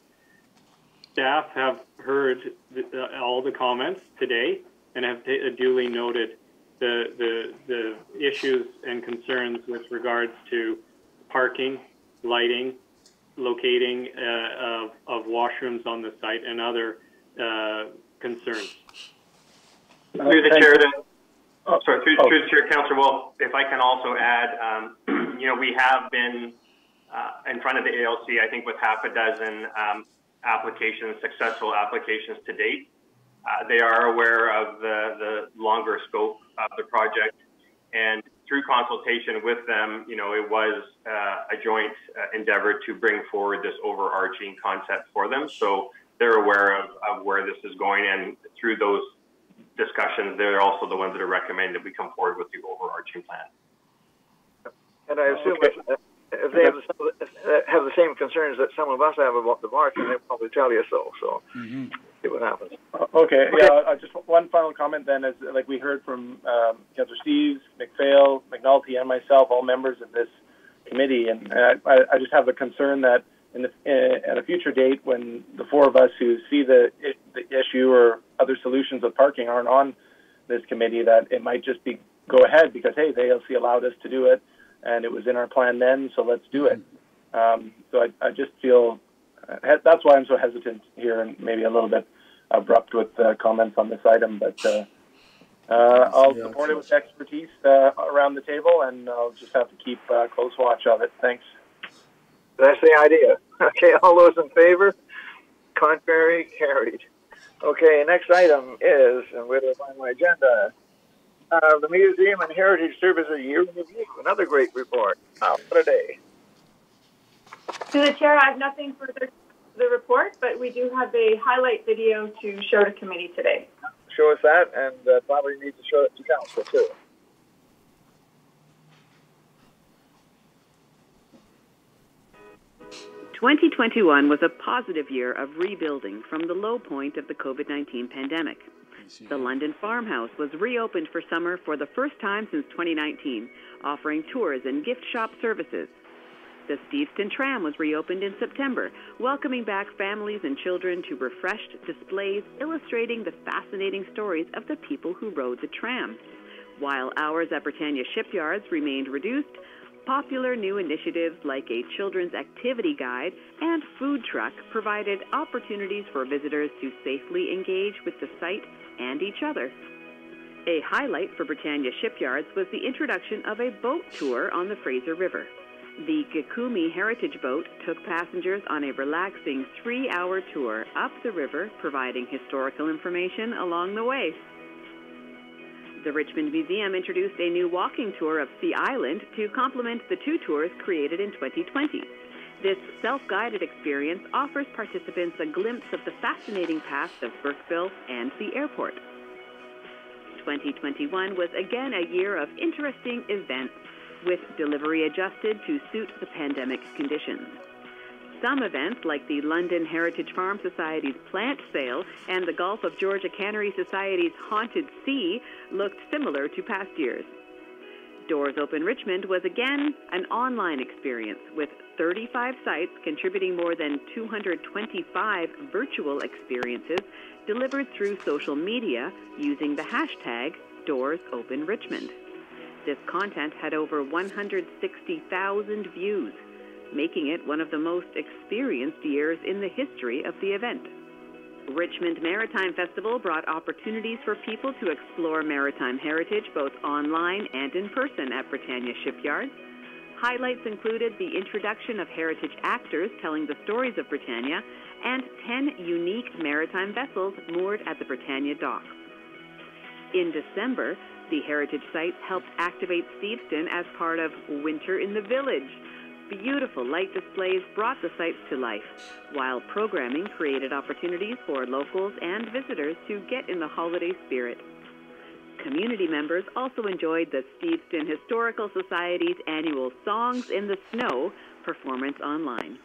Staff have heard the, uh, all the comments today and have t- duly noted the, the, the issues and concerns with regards to parking, lighting, locating uh, of, of washrooms on the site and other uh, concerns. Through the chair, to, oh, sorry, through, oh. through the chair, Councillor Wolfe, if I can also add, um, you know, we have been uh, in front of the ALC, I think, with half a dozen um, applications, successful applications to date. Uh, they are aware of the, the longer scope of the project, and through consultation with them, you know, it was uh, a joint uh, endeavor to bring forward this overarching concept for them. So they're aware of, of where this is going, and through those discussions, they're also the ones that are recommending that we come forward with the overarching plan. And I assume okay. If, if, they have the, have the same concerns that some of us have about the market, they'll probably tell you so. So mm-hmm. see what happens. Okay. okay. Yeah. Uh, just one final comment then is like we heard from um, Councillor Steves, MacPhail, McNulty, and myself, all members of this committee, and I, I just have a concern that in the, uh, at a future date when the four of us who see the, the issue or other solutions of parking aren't on this committee, that it might just be go ahead because hey, the ALC allowed us to do it, and it was in our plan then, so let's do it. Um, so I, I just feel uh, that's why I'm so hesitant here and maybe a little bit abrupt with uh, comments on this item, but. Uh, uh, I'll support it with expertise uh, around the table, and I'll just have to keep uh, close watch of it. Thanks. That's the idea. Okay, all those in favor? Contrary? Carried. Okay, next item is, and where do I find my agenda? Uh, the Museum and Heritage Services Year in Review. Another great report. Oh, what a day. To the chair, I have nothing further to the report, but we do have a highlight video to show to committee today. show us that, and uh, probably need to show it to council too. Twenty twenty one was a positive year of rebuilding from the low point of the COVID nineteen pandemic. The London Farmhouse was reopened for summer for the first time since 2019, offering tours and gift shop services. The Steveston Tram was reopened in September, welcoming back families and children to refreshed displays illustrating the fascinating stories of the people who rode the tram. While hours at Britannia shipyards remained reduced, popular new initiatives like a children's activity guide and food truck provided opportunities for visitors to safely engage with the site and each other. A highlight for Britannia shipyards was the introduction of a boat tour on the Fraser River. The Gikumi Heritage Boat took passengers on a relaxing three hour tour up the river, providing historical information along the way. The Richmond Museum introduced a new walking tour of Sea Island to complement the two tours created in 2020. This self guided experience offers participants a glimpse of the fascinating past of Burkeville and the airport. 2021 was again a year of interesting events with delivery adjusted to suit the pandemic conditions. Some events, like the London Heritage Farm Society's plant sale and the Gulf of Georgia Cannery Society's Haunted Sea, looked similar to past years. Doors Open Richmond was again an online experience with 35 sites contributing more than 225 virtual experiences delivered through social media using the hashtag Doors Open Richmond. This content had over 160,000 views, making it one of the most experienced years in the history of the event. Richmond Maritime Festival brought opportunities for people to explore maritime heritage both online and in person at Britannia Shipyard. Highlights included the introduction of heritage actors telling the stories of Britannia and 10 unique maritime vessels moored at the Britannia docks. In December, the heritage sites helped activate Steveston as part of Winter in the Village. Beautiful light displays brought the sites to life, while programming created opportunities for locals and visitors to get in the holiday spirit. Community members also enjoyed the Steveston Historical Society's annual Songs in the Snow performance online.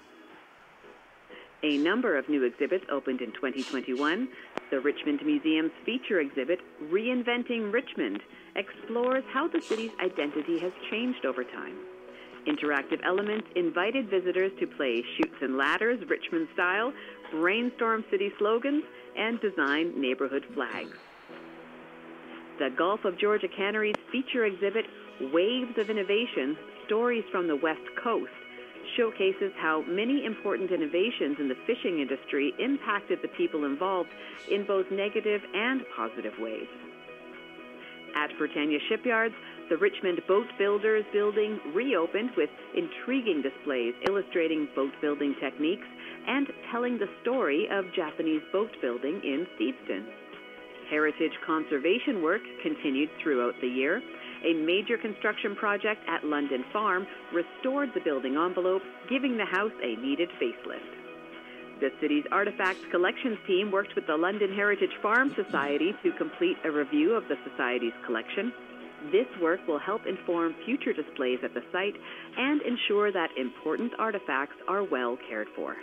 A number of new exhibits opened in 2021. The Richmond Museum's feature exhibit, Reinventing Richmond, explores how the city's identity has changed over time. Interactive elements invited visitors to play Chutes and Ladders Richmond style, brainstorm city slogans, and design neighborhood flags. The Gulf of Georgia Canneries feature exhibit, Waves of Innovation Stories from the West Coast, showcases how many important innovations in the fishing industry impacted the people involved in both negative and positive ways. At Britannia Shipyards, the Richmond Boat Builders building reopened with intriguing displays illustrating boat building techniques and telling the story of Japanese boat building in Steveston. Heritage conservation work continued throughout the year. A major construction project at London Farm restored the building envelope, giving the house a needed facelift. The city's artifacts collections team worked with the London Heritage Farm Society to complete a review of the Society's collection. This work will help inform future displays at the site and ensure that important artifacts are well cared for.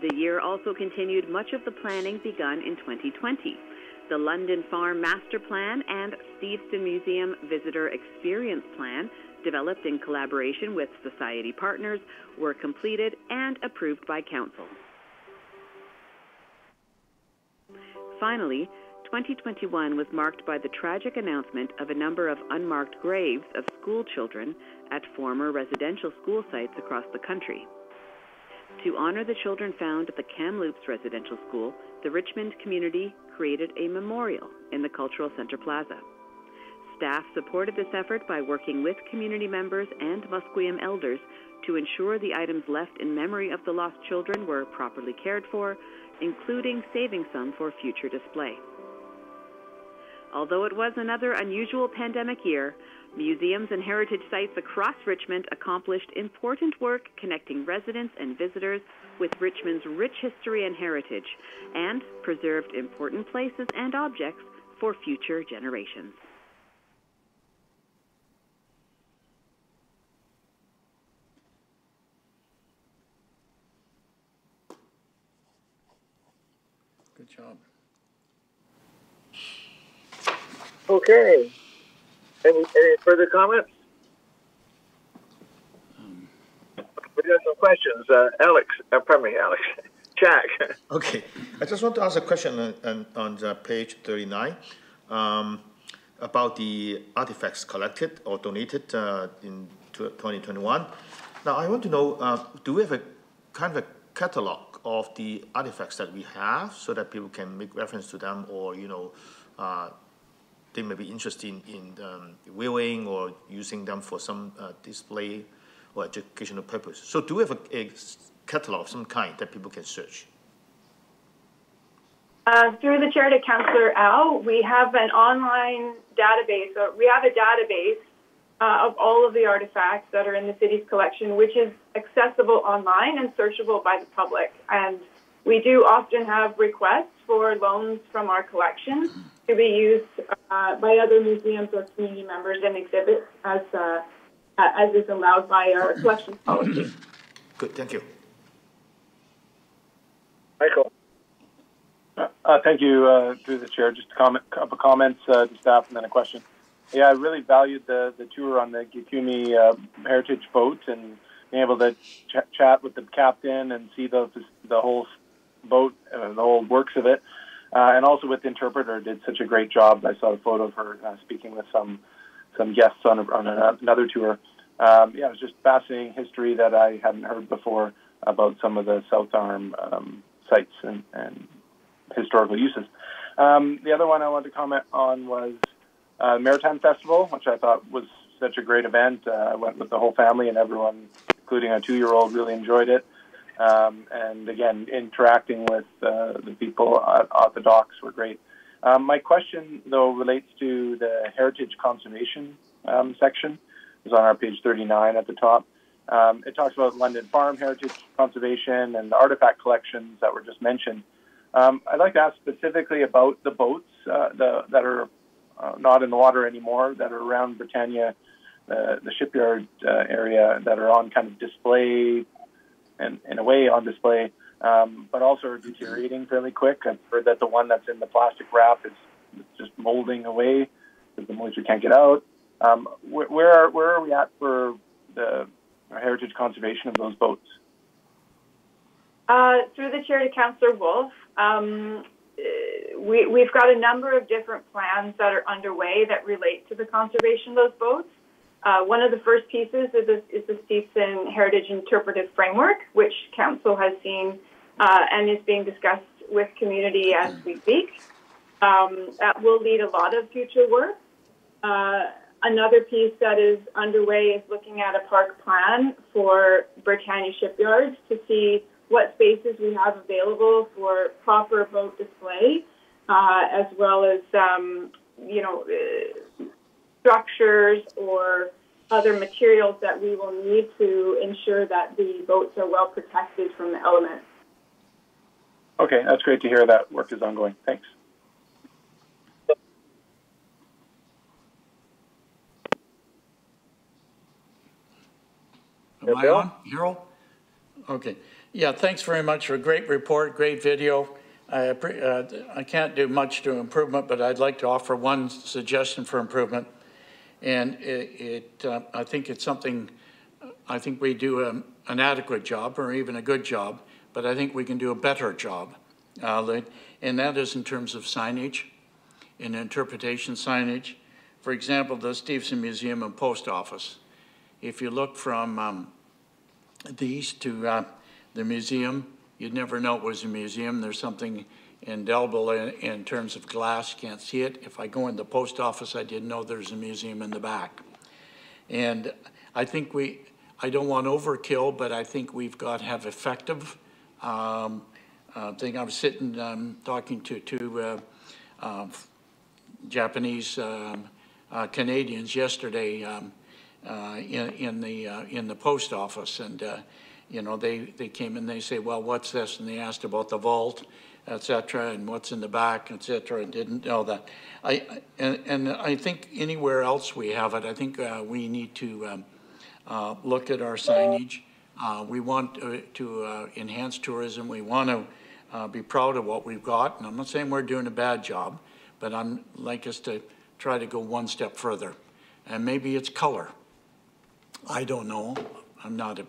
The year also continued much of the planning begun in 2020. The London Farm Master Plan and Steveston Museum Visitor Experience Plan, developed in collaboration with Society partners, were completed and approved by Council. Finally, 2021 was marked by the tragic announcement of a number of unmarked graves of school children at former residential school sites across the country. To honor the children found at the Kamloops Residential School, the Richmond community created a memorial in the Cultural Center Plaza. Staff supported this effort by working with community members and Musqueam elders to ensure the items left in memory of the lost children were properly cared for, including saving some for future display. Although it was another unusual pandemic year, museums and heritage sites across Richmond accomplished important work connecting residents and visitors with Richmond's rich history and heritage, and preserved important places and objects for future generations. Good job. Okay. Any, any further comments? We got some questions. Uh, Alex, uh, pardon me, Alex. Jack. Okay, I just want to ask a question on, on, on the page 39 um, about the artifacts collected or donated uh, in 2021. Now, I want to know, uh, do we have a kind of a catalog of the artifacts that we have so that people can make reference to them or, you know, uh, they may be interested in, um, viewing or using them for some uh, display or educational purpose. So do we have a, a catalog of some kind that people can search? Uh, through the chair to Councillor Au, we have an online database. Or we have a database uh, of all of the artifacts that are in the city's collection, which is accessible online and searchable by the public. And we do often have requests for loans from our collection to be used uh, by other museums or community members and exhibits as uh, as is allowed by our collection policy. Good, thank you. Michael. Uh, uh, thank you, uh, through the chair. Just a comment, couple comments uh, to staff, and then a question. Yeah, I really valued the the tour on the Gikumi uh, heritage boat and being able to ch- chat with the captain and see the the whole boat, uh, the whole works of it, uh, and also with the interpreter did such a great job. I saw a photo of her uh, speaking with some some guests on a, on another tour. Um, yeah, it was just fascinating history that I hadn't heard before about some of the South Arm um, sites and, and historical uses. Um, the other one I wanted to comment on was uh, Maritime Festival, which I thought was such a great event. Uh, I went with the whole family, and everyone, including a two-year-old, really enjoyed it. Um, and again, interacting with uh, the people at, at, the docks were great. Um, my question, though, relates to the heritage conservation um, section. It's on our page 39 at the top. Um, it talks about London Farm heritage conservation and the artifact collections that were just mentioned. Um, I'd like to ask specifically about the boats uh, the, that are uh, not in the water anymore, that are around Britannia, uh, the shipyard uh, area, that are on kind of display and in a way on display, um, but also are deteriorating fairly quick. I've heard that the one that's in the plastic wrap is just molding away because the moisture can't get out. Um, where, where, are, where are we at for the heritage conservation of those boats? Uh, through the chair to Councillor Wolfe, um, we, we've got a number of different plans that are underway that relate to the conservation of those boats. Uh, one of the first pieces is, is the Steveston Heritage Interpretive Framework, which Council has seen uh, and is being discussed with community as we speak. Um, that will lead a lot of future work. Uh, another piece that is underway is looking at a park plan for Britannia shipyards to see what spaces we have available for proper boat display, uh, as well as um, you know uh, structures or other materials that we will need to ensure that the boats are well protected from the elements. Okay, that's great to hear that work is ongoing. Thanks. Am I on, Harold? Okay. Yeah, thanks very much for a great report, great video. I, uh, I can't do much to improvement, but I'd like to offer one suggestion for improvement. And it, it uh, I think it's something, I think we do a, an adequate job or even a good job, but I think we can do a better job. Uh, and that is in terms of signage, in interpretation signage. For example, the Steveston Museum and Post Office. If you look from um, the east to uh, the museum, you'd never know it was a museum. There's something indelible in, in terms of glass, can't see it. If I go in the post office, I didn't know there's a museum in the back. And I think we, I don't want overkill, but I think we've got to have effective um, uh, thing. I was sitting um, talking to two uh, uh, Japanese um, uh, Canadians yesterday um, uh, in, in, the uh, in the post office, and you know, they, they came and they say, well, what's this? And they asked about the vault, et cetera, and what's in the back, et cetera, and didn't know that. I, and, and I think anywhere else we have it, I think uh, we need to um, uh, look at our signage. Uh, we want uh, to uh, enhance tourism. We want to uh, be proud of what we've got. And I'm not saying we're doing a bad job, but I'm like us to try to go one step further. And maybe it's color. I don't know. I'm not a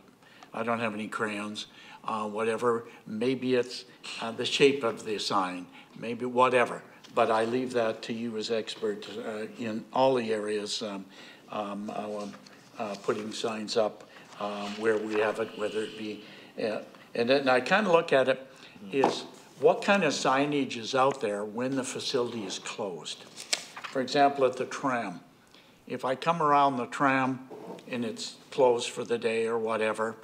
I don't have any crayons, uh, whatever. Maybe it's uh, the shape of the sign, maybe whatever. But I leave that to you as experts uh, in all the areas, um, um, uh, uh, putting signs up um, where we have it, whether it be, uh, and then I kind of look at it is what kind of signage is out there when the facility is closed? For example, at the tram. If I come around the tram and it's closed for the day or whatever,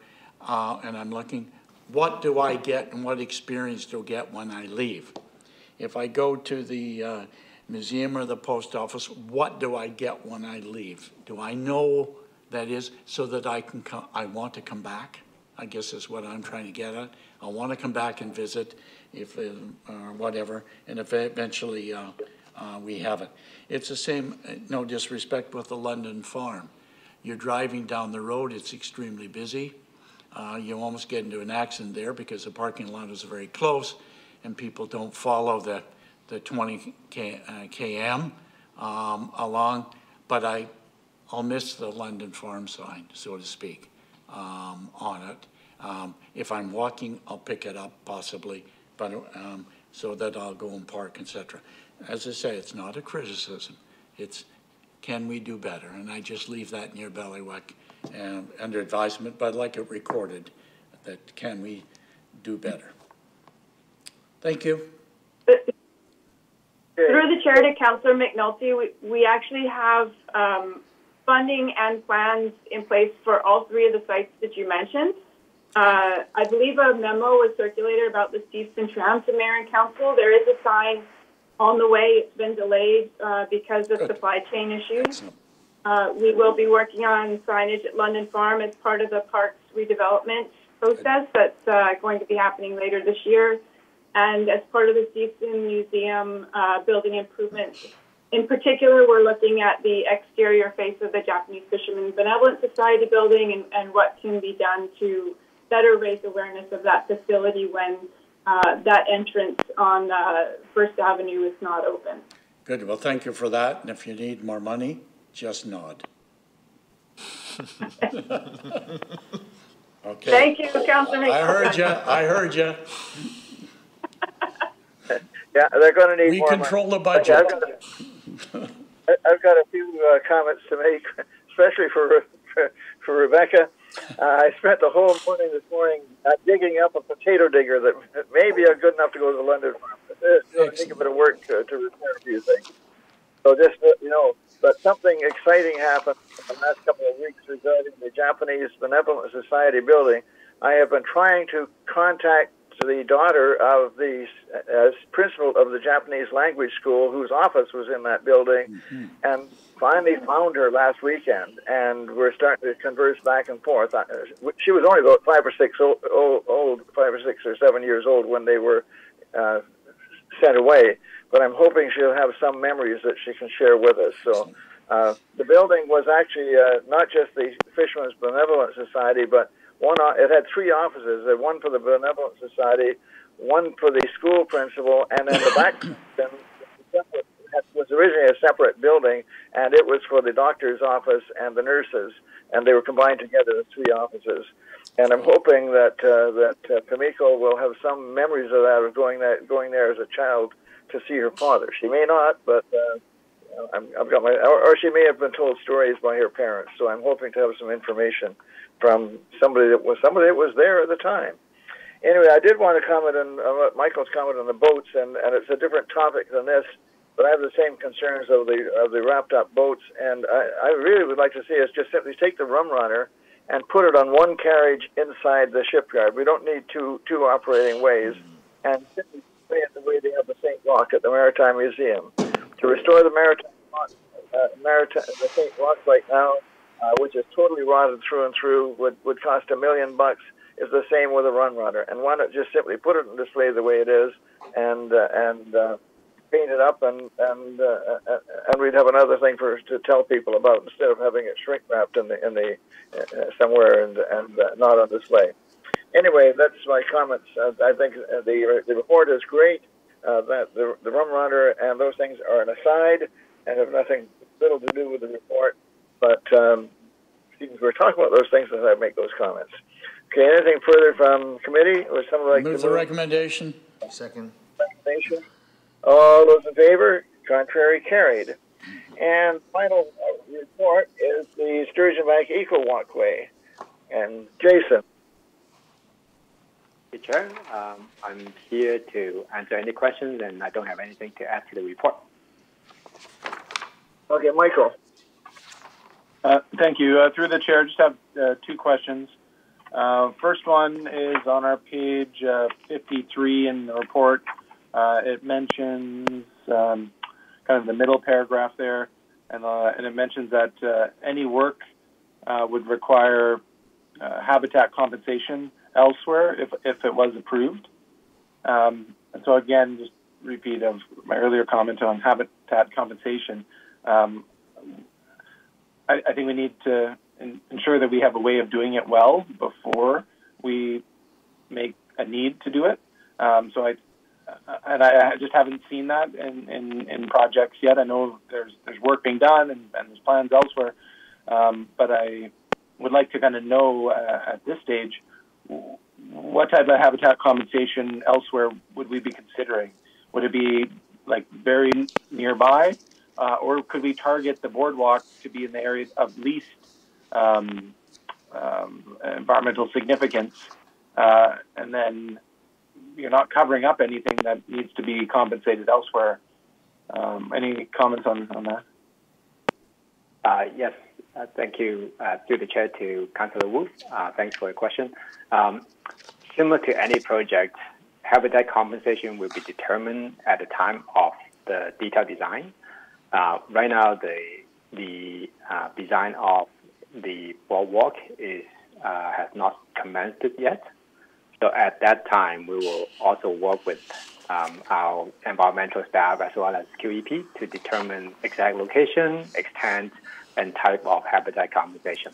uh, and I'm looking, what do I get and what experience do I get when I leave? If I go to the uh, museum or the post office, what do I get when I leave? Do I know that is so that I can come, I want to come back? I guess is what I'm trying to get at. I want to come back and visit if, uh, whatever, and if eventually uh, uh, we have it. It's the same, uh, no disrespect with the London farm. You're driving down the road, it's extremely busy. Uh, you almost get into an accident there because the parking lot is very close and people don't follow the, the 20 K, uh, km um, along. But I, I'll miss the London farm sign, so to speak, um, on it. Um, if I'm walking, I'll pick it up possibly, but um, so that I'll go and park, etc. As I say, it's not a criticism. It's can we do better? And I just leave that in your bellywick and under advisement, but I'd like it recorded that can we do better? Thank you. Through the chair to Councillor McNulty, we, we actually have um, funding and plans in place for all three of the sites that you mentioned. Uh, I believe a memo was circulated about the Steveston tram to mayor and council. There is a sign on the way. It's been delayed uh, because of Good. supply chain issues. Excellent. Uh, we will be working on signage at London Farm as part of the parks redevelopment process that's uh, going to be happening later this year. And as part of the Steveston Museum uh, building improvements, in particular, we're looking at the exterior face of the Japanese Fishermen's Benevolent Society building and, and what can be done to better raise awareness of that facility when uh, that entrance on uh, First Avenue is not open. Good. Well, thank you for that. And if you need more money, just nod. okay. Thank you, Councilman. I heard you. I heard you. yeah, they're going to need we more. We control money. the budget. I've, got a, I've got a few uh, comments to make, especially for for, for Rebecca. Uh, I spent the whole morning this morning uh, digging up a potato digger that may be good enough to go to the London farm. It's going to take a bit of work to, to repair a few things. So just, uh, you know, but something exciting happened in the last couple of weeks regarding the Japanese Benevolent Society building. I have been trying to contact the daughter of the uh, principal of the Japanese language school, whose office was in that building, mm-hmm. and finally found her last weekend. And we're starting to converse back and forth. Uh, she was only about five or six old, old, old five or six or seven years old when they were uh, sent away but I'm hoping she'll have some memories that she can share with us. So uh, the building was actually uh, not just the Fishermen's Benevolent Society, but one. It had three offices: uh, one for the Benevolent Society, one for the school principal, and then the back was originally a separate building, and it was for the doctor's office and the nurses, and they were combined together as three offices. And I'm hoping that uh, that uh, Kamiko will have some memories of that of going that going there as a child to see her father. She may not, but uh, i have got my, or, or, she may have been told stories by her parents. So I'm hoping to have some information from somebody that was somebody that was there at the time. Anyway, I did want to comment on uh, Michael's comment on the boats, and, and it's a different topic than this, but I have the same concerns of the of the wrapped up boats, and I, I really would like to see us just simply take the rum runner and put it on one carriage inside the shipyard. We don't need two two operating ways, and simply the way they have the St. Roch at the Maritime Museum. To restore the Maritime, uh, Maritime the St. Roch right now, uh, which is totally rotted through and through, would, would cost a million bucks. is the same with a run runner, and why not just simply put it in display the way it is, and uh, and uh, paint it up, and and uh, and we'd have another thing for to tell people about instead of having it shrink wrapped in the in the uh, somewhere and and uh, not on display. Anyway, that's my comments. Uh, I think uh, the the report is great. Uh, that the the rum runner and those things are an aside and have nothing little to do with the report. But um, since we're talking about those things, as I make those comments. Okay, anything further from committee? or someone like Move to the move recommendation. Second. recommendation? All those in favor? Contrary carried. And final uh, report is the Sturgeon Bank Eco Walkway. And Jason. Mr. Chair, um, I'm here to answer any questions, and I don't have anything to add to the report. Okay, Michael. Uh, thank you. Uh, through the chair, I just have uh, two questions. Uh, first one is on our page uh, 53 in the report. Uh, it mentions um, kind of the middle paragraph there, and, and it mentions that any work would require habitat compensation elsewhere if, if it was approved. Um, and so again, just repeat of my earlier comment on habitat compensation. Um, I, I, think we need to ensure that we have a way of doing it well before we make a need to do it. Um, so I, and I just haven't seen that in, in, in, projects yet. I know there's there's work being done and, and there's plans elsewhere, um, but I would like to kind of know uh, at this stage what type of habitat compensation elsewhere would we be considering? Would it be like very nearby, uh, or could we target the boardwalk to be in the areas of least um, um, environmental significance, uh, and then you're not covering up anything that needs to be compensated elsewhere? Um, any comments on, on that? Uh, yes, uh, thank you, uh, through the chair to Councillor Wolfe. Uh, thanks for your question. Um, similar to any project, habitat compensation will be determined at the time of the detailed design. Uh, right now, the the uh, design of the boardwalk is uh, has not commenced yet. So at that time, we will also work with um, our environmental staff as well as QEP to determine exact location, extent, and type of habitat compensation.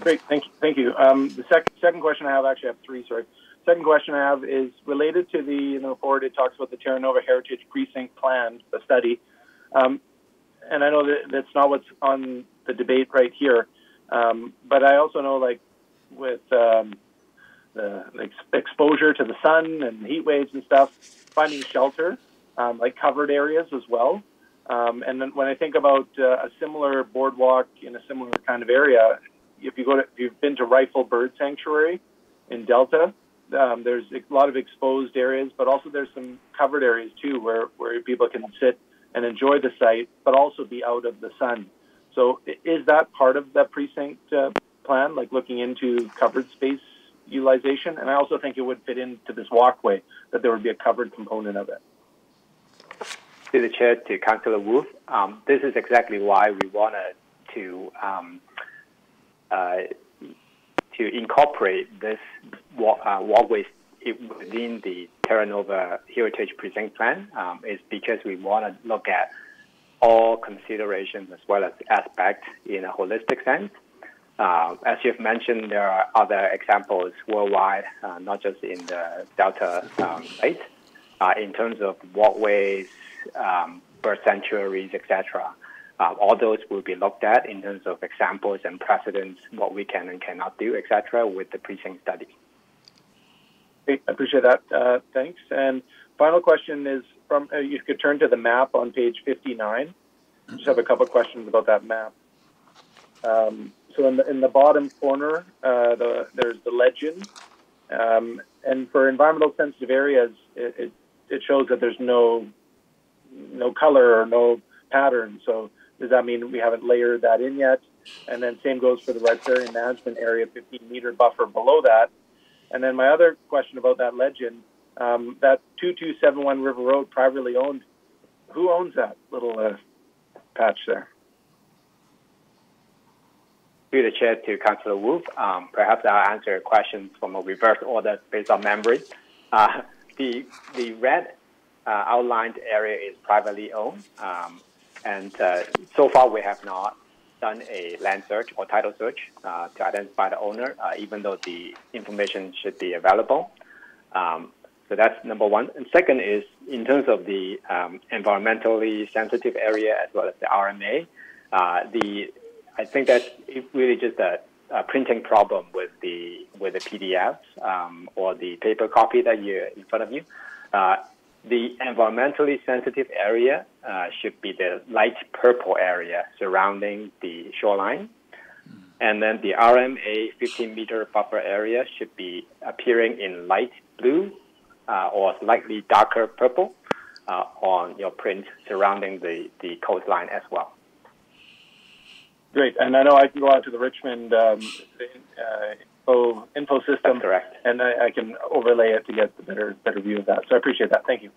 Great, thank you. Thank you. Um, the sec- second question I have, actually, I have three. Sorry. Second question I have is related to the in the report. It talks about the Terra Nova Heritage Precinct Plan, the study, um, and I know that that's not what's on the debate right here. Um, but I also know, like, with um, the like, exposure to the sun and heat waves and stuff, finding shelter, um, like covered areas as well. Um, and then when I think about uh, a similar boardwalk in a similar kind of area, if you go to, if you've been to Reifel Bird Sanctuary in Delta, um, there's a lot of exposed areas, but also there's some covered areas too, where where people can sit and enjoy the site, but also be out of the sun. So is that part of that precinct uh, plan, like looking into covered space utilization? And I also think it would fit into this walkway that there would be a covered component of it. To the chair, to Councillor Wolfe, um, this is exactly why we wanted to um, to incorporate this walk, uh, walkways within the Terra Nova Heritage Precinct Plan um, is because we want to look at all considerations as well as aspects in a holistic sense. Uh, as you've mentioned, there are other examples worldwide, uh, not just in the Delta um, state, uh, in terms of walkways, um, bird sanctuaries, etc. Uh, all those will be looked at in terms of examples and precedents, what we can and cannot do, etc., with the precinct study. I appreciate that. Uh, thanks. And final question is from uh, you could turn to the map on page 59. I just have a couple questions about that map. Um, so in the in the bottom corner, uh, the, there's the legend, um, and for environmental sensitive areas, it, it, it shows that there's no no color or no pattern. So does that mean we haven't layered that in yet? And then same goes for the riparian management area, 15 meter buffer below that. And then my other question about that legend, um, that 2271 River Road, privately owned, who owns that little uh, patch there? through the chair to Councillor Wolfe, um, perhaps I'll answer questions from a reverse order based on memory. Uh, the the red uh, outlined area is privately owned, um, and uh, so far we have not done a land search or title search uh, to identify the owner, uh, even though the information should be available. Um, so that's number one. And second is in terms of the um, environmentally sensitive area as well as the RMA, uh, the I think that's really just a, a, printing problem with the with the PDFs um, or the paper copy that you're in front of you. The environmentally sensitive area uh, should be the light purple area surrounding the shoreline. And then the RMA 15 meter buffer area should be appearing in light blue uh, or slightly darker purple uh, on your print surrounding the, the coastline as well. Great. And I know I can go out to the Richmond um, uh, info, info system. That's correct. And I, I, can overlay it to get the better better view of that. So I appreciate that. Thank you.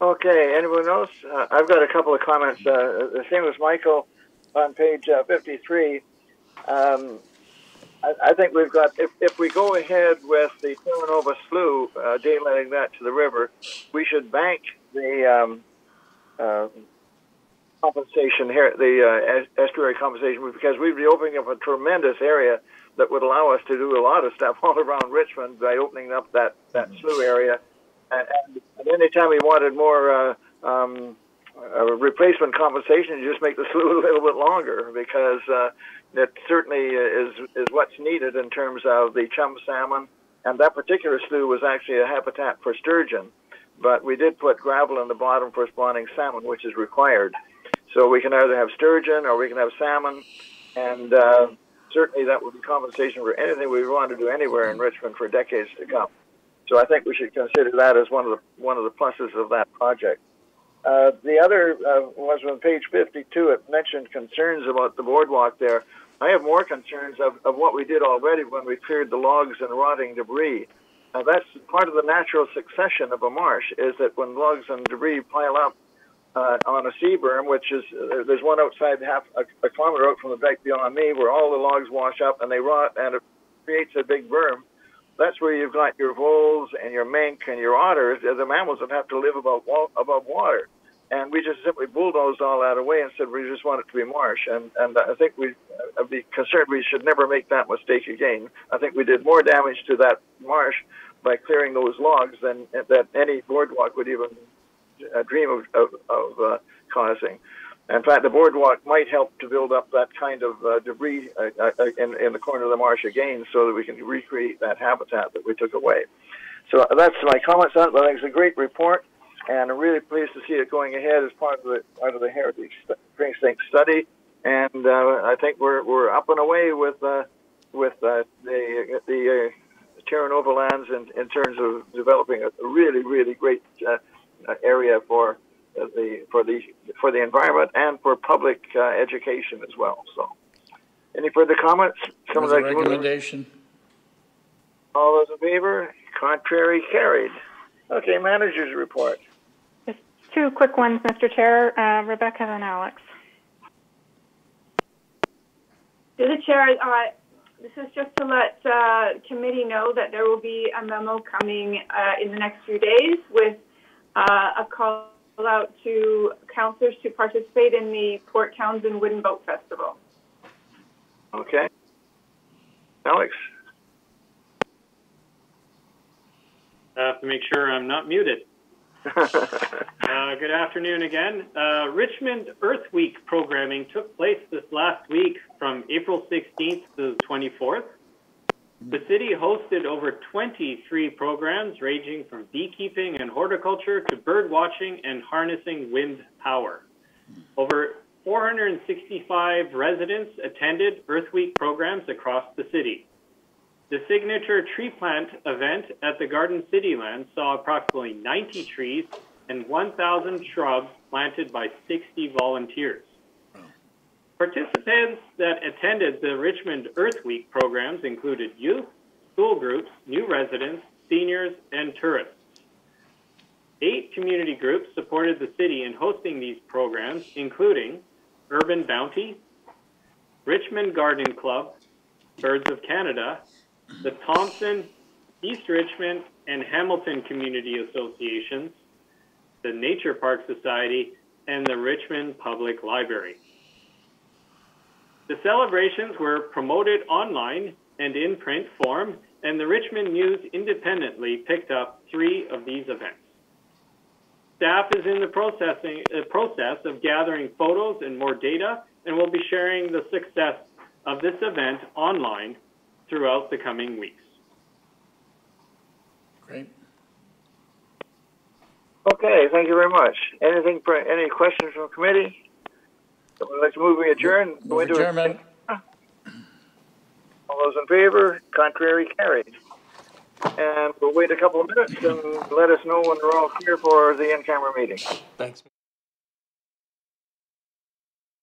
Okay. Anyone else? Uh, I've got a couple of comments. Uh, the same as Michael on page uh, 53. Um, I, I, think we've got, if, if we go ahead with the Terra Nova Slough, uh, daylighting that to the river, we should bank the um, uh, compensation here, the uh, estuary compensation, because we'd be opening up a tremendous area that would allow us to do a lot of stuff all around Richmond by opening up that, that mm-hmm. slough area. And, and anytime we wanted more uh, um, uh, replacement compensation, you just make the slough a little bit longer because uh, it certainly is is what's needed in terms of the chum salmon. And that particular slough was actually a habitat for sturgeon, but we did put gravel in the bottom for spawning salmon, which is required. So we can either have sturgeon or we can have salmon, and uh, certainly that would be compensation for anything we want to do anywhere in Richmond for decades to come. So I think we should consider that as one of the one of the pluses of that project. Uh, the other uh, was on page 52. It mentioned concerns about the boardwalk there. I have more concerns of, of what we did already when we cleared the logs and rotting debris. Now, that's part of the natural succession of a marsh, is that when logs and debris pile up uh, on a sea berm, which is uh, there's one outside half a, a kilometer out from the bank beyond me, where all the logs wash up and they rot, and it creates a big berm. That's where you've got your voles and your mink and your otters, the mammals that have to live above above water. And we just simply bulldozed all that away and said we just want it to be marsh. And and I think we, I'd be concerned we should never make that mistake again. I think we did more damage to that marsh by clearing those logs than that any boardwalk would even a dream of, of, of uh, causing. In fact, the boardwalk might help to build up that kind of uh, debris uh, uh, uh, in, in the corner of the marsh again so that we can recreate that habitat that we took away. So that's my comments on it. I think it's a great report, and I'm really pleased to see it going ahead as part of the, part of the Heritage Precinct study. And uh, I think we're, we're up and away with, uh, with uh, the, the uh, Terra Nova lands in, in terms of developing a really, really great uh, uh, area for uh, the for the for the environment and for public uh, education as well. So, any further comments? Some like recommendation. All those in favor? Contrary? Carried. Okay, managers report. Just two quick ones, Mr. Chair. Uh, Rebecca and Alex. To the chair, uh, this is just to let uh, committee know that there will be a memo coming uh, in the next few days with a call out to councillors to participate in the Port Townsend Wooden Boat Festival. Okay. Alex? I have to make sure I'm not muted. uh, good afternoon again. Uh, Richmond Earth Week programming took place this last week from April 16th to the 24th. The city hosted over 23 programs ranging from beekeeping and horticulture to bird watching and harnessing wind power. Over 465 residents attended Earth Week programs across the city. The signature tree plant event at the Garden City Land saw approximately 90 trees and 1,000 shrubs planted by 60 volunteers. Participants that attended the Richmond Earth Week programs included youth, school groups, new residents, seniors, and tourists. Eight community groups supported the city in hosting these programs, including Urban Bounty, Richmond Garden Club, Birds of Canada, the Thompson, East Richmond, and Hamilton Community Associations, the Nature Park Society, and the Richmond Public Library. The celebrations were promoted online and in print form, and the Richmond News independently picked up three of these events. Staff is in the processing, uh, process of gathering photos and more data, and will be sharing the success of this event online throughout the coming weeks. Great. Okay, thank you very much. Anything for any questions from committee? Let's move we adjourn. Go Move into adjournment. All those in favor? Contrary carried. And we'll wait a couple of minutes and let us know when we're all clear for the in-camera meeting. Thanks.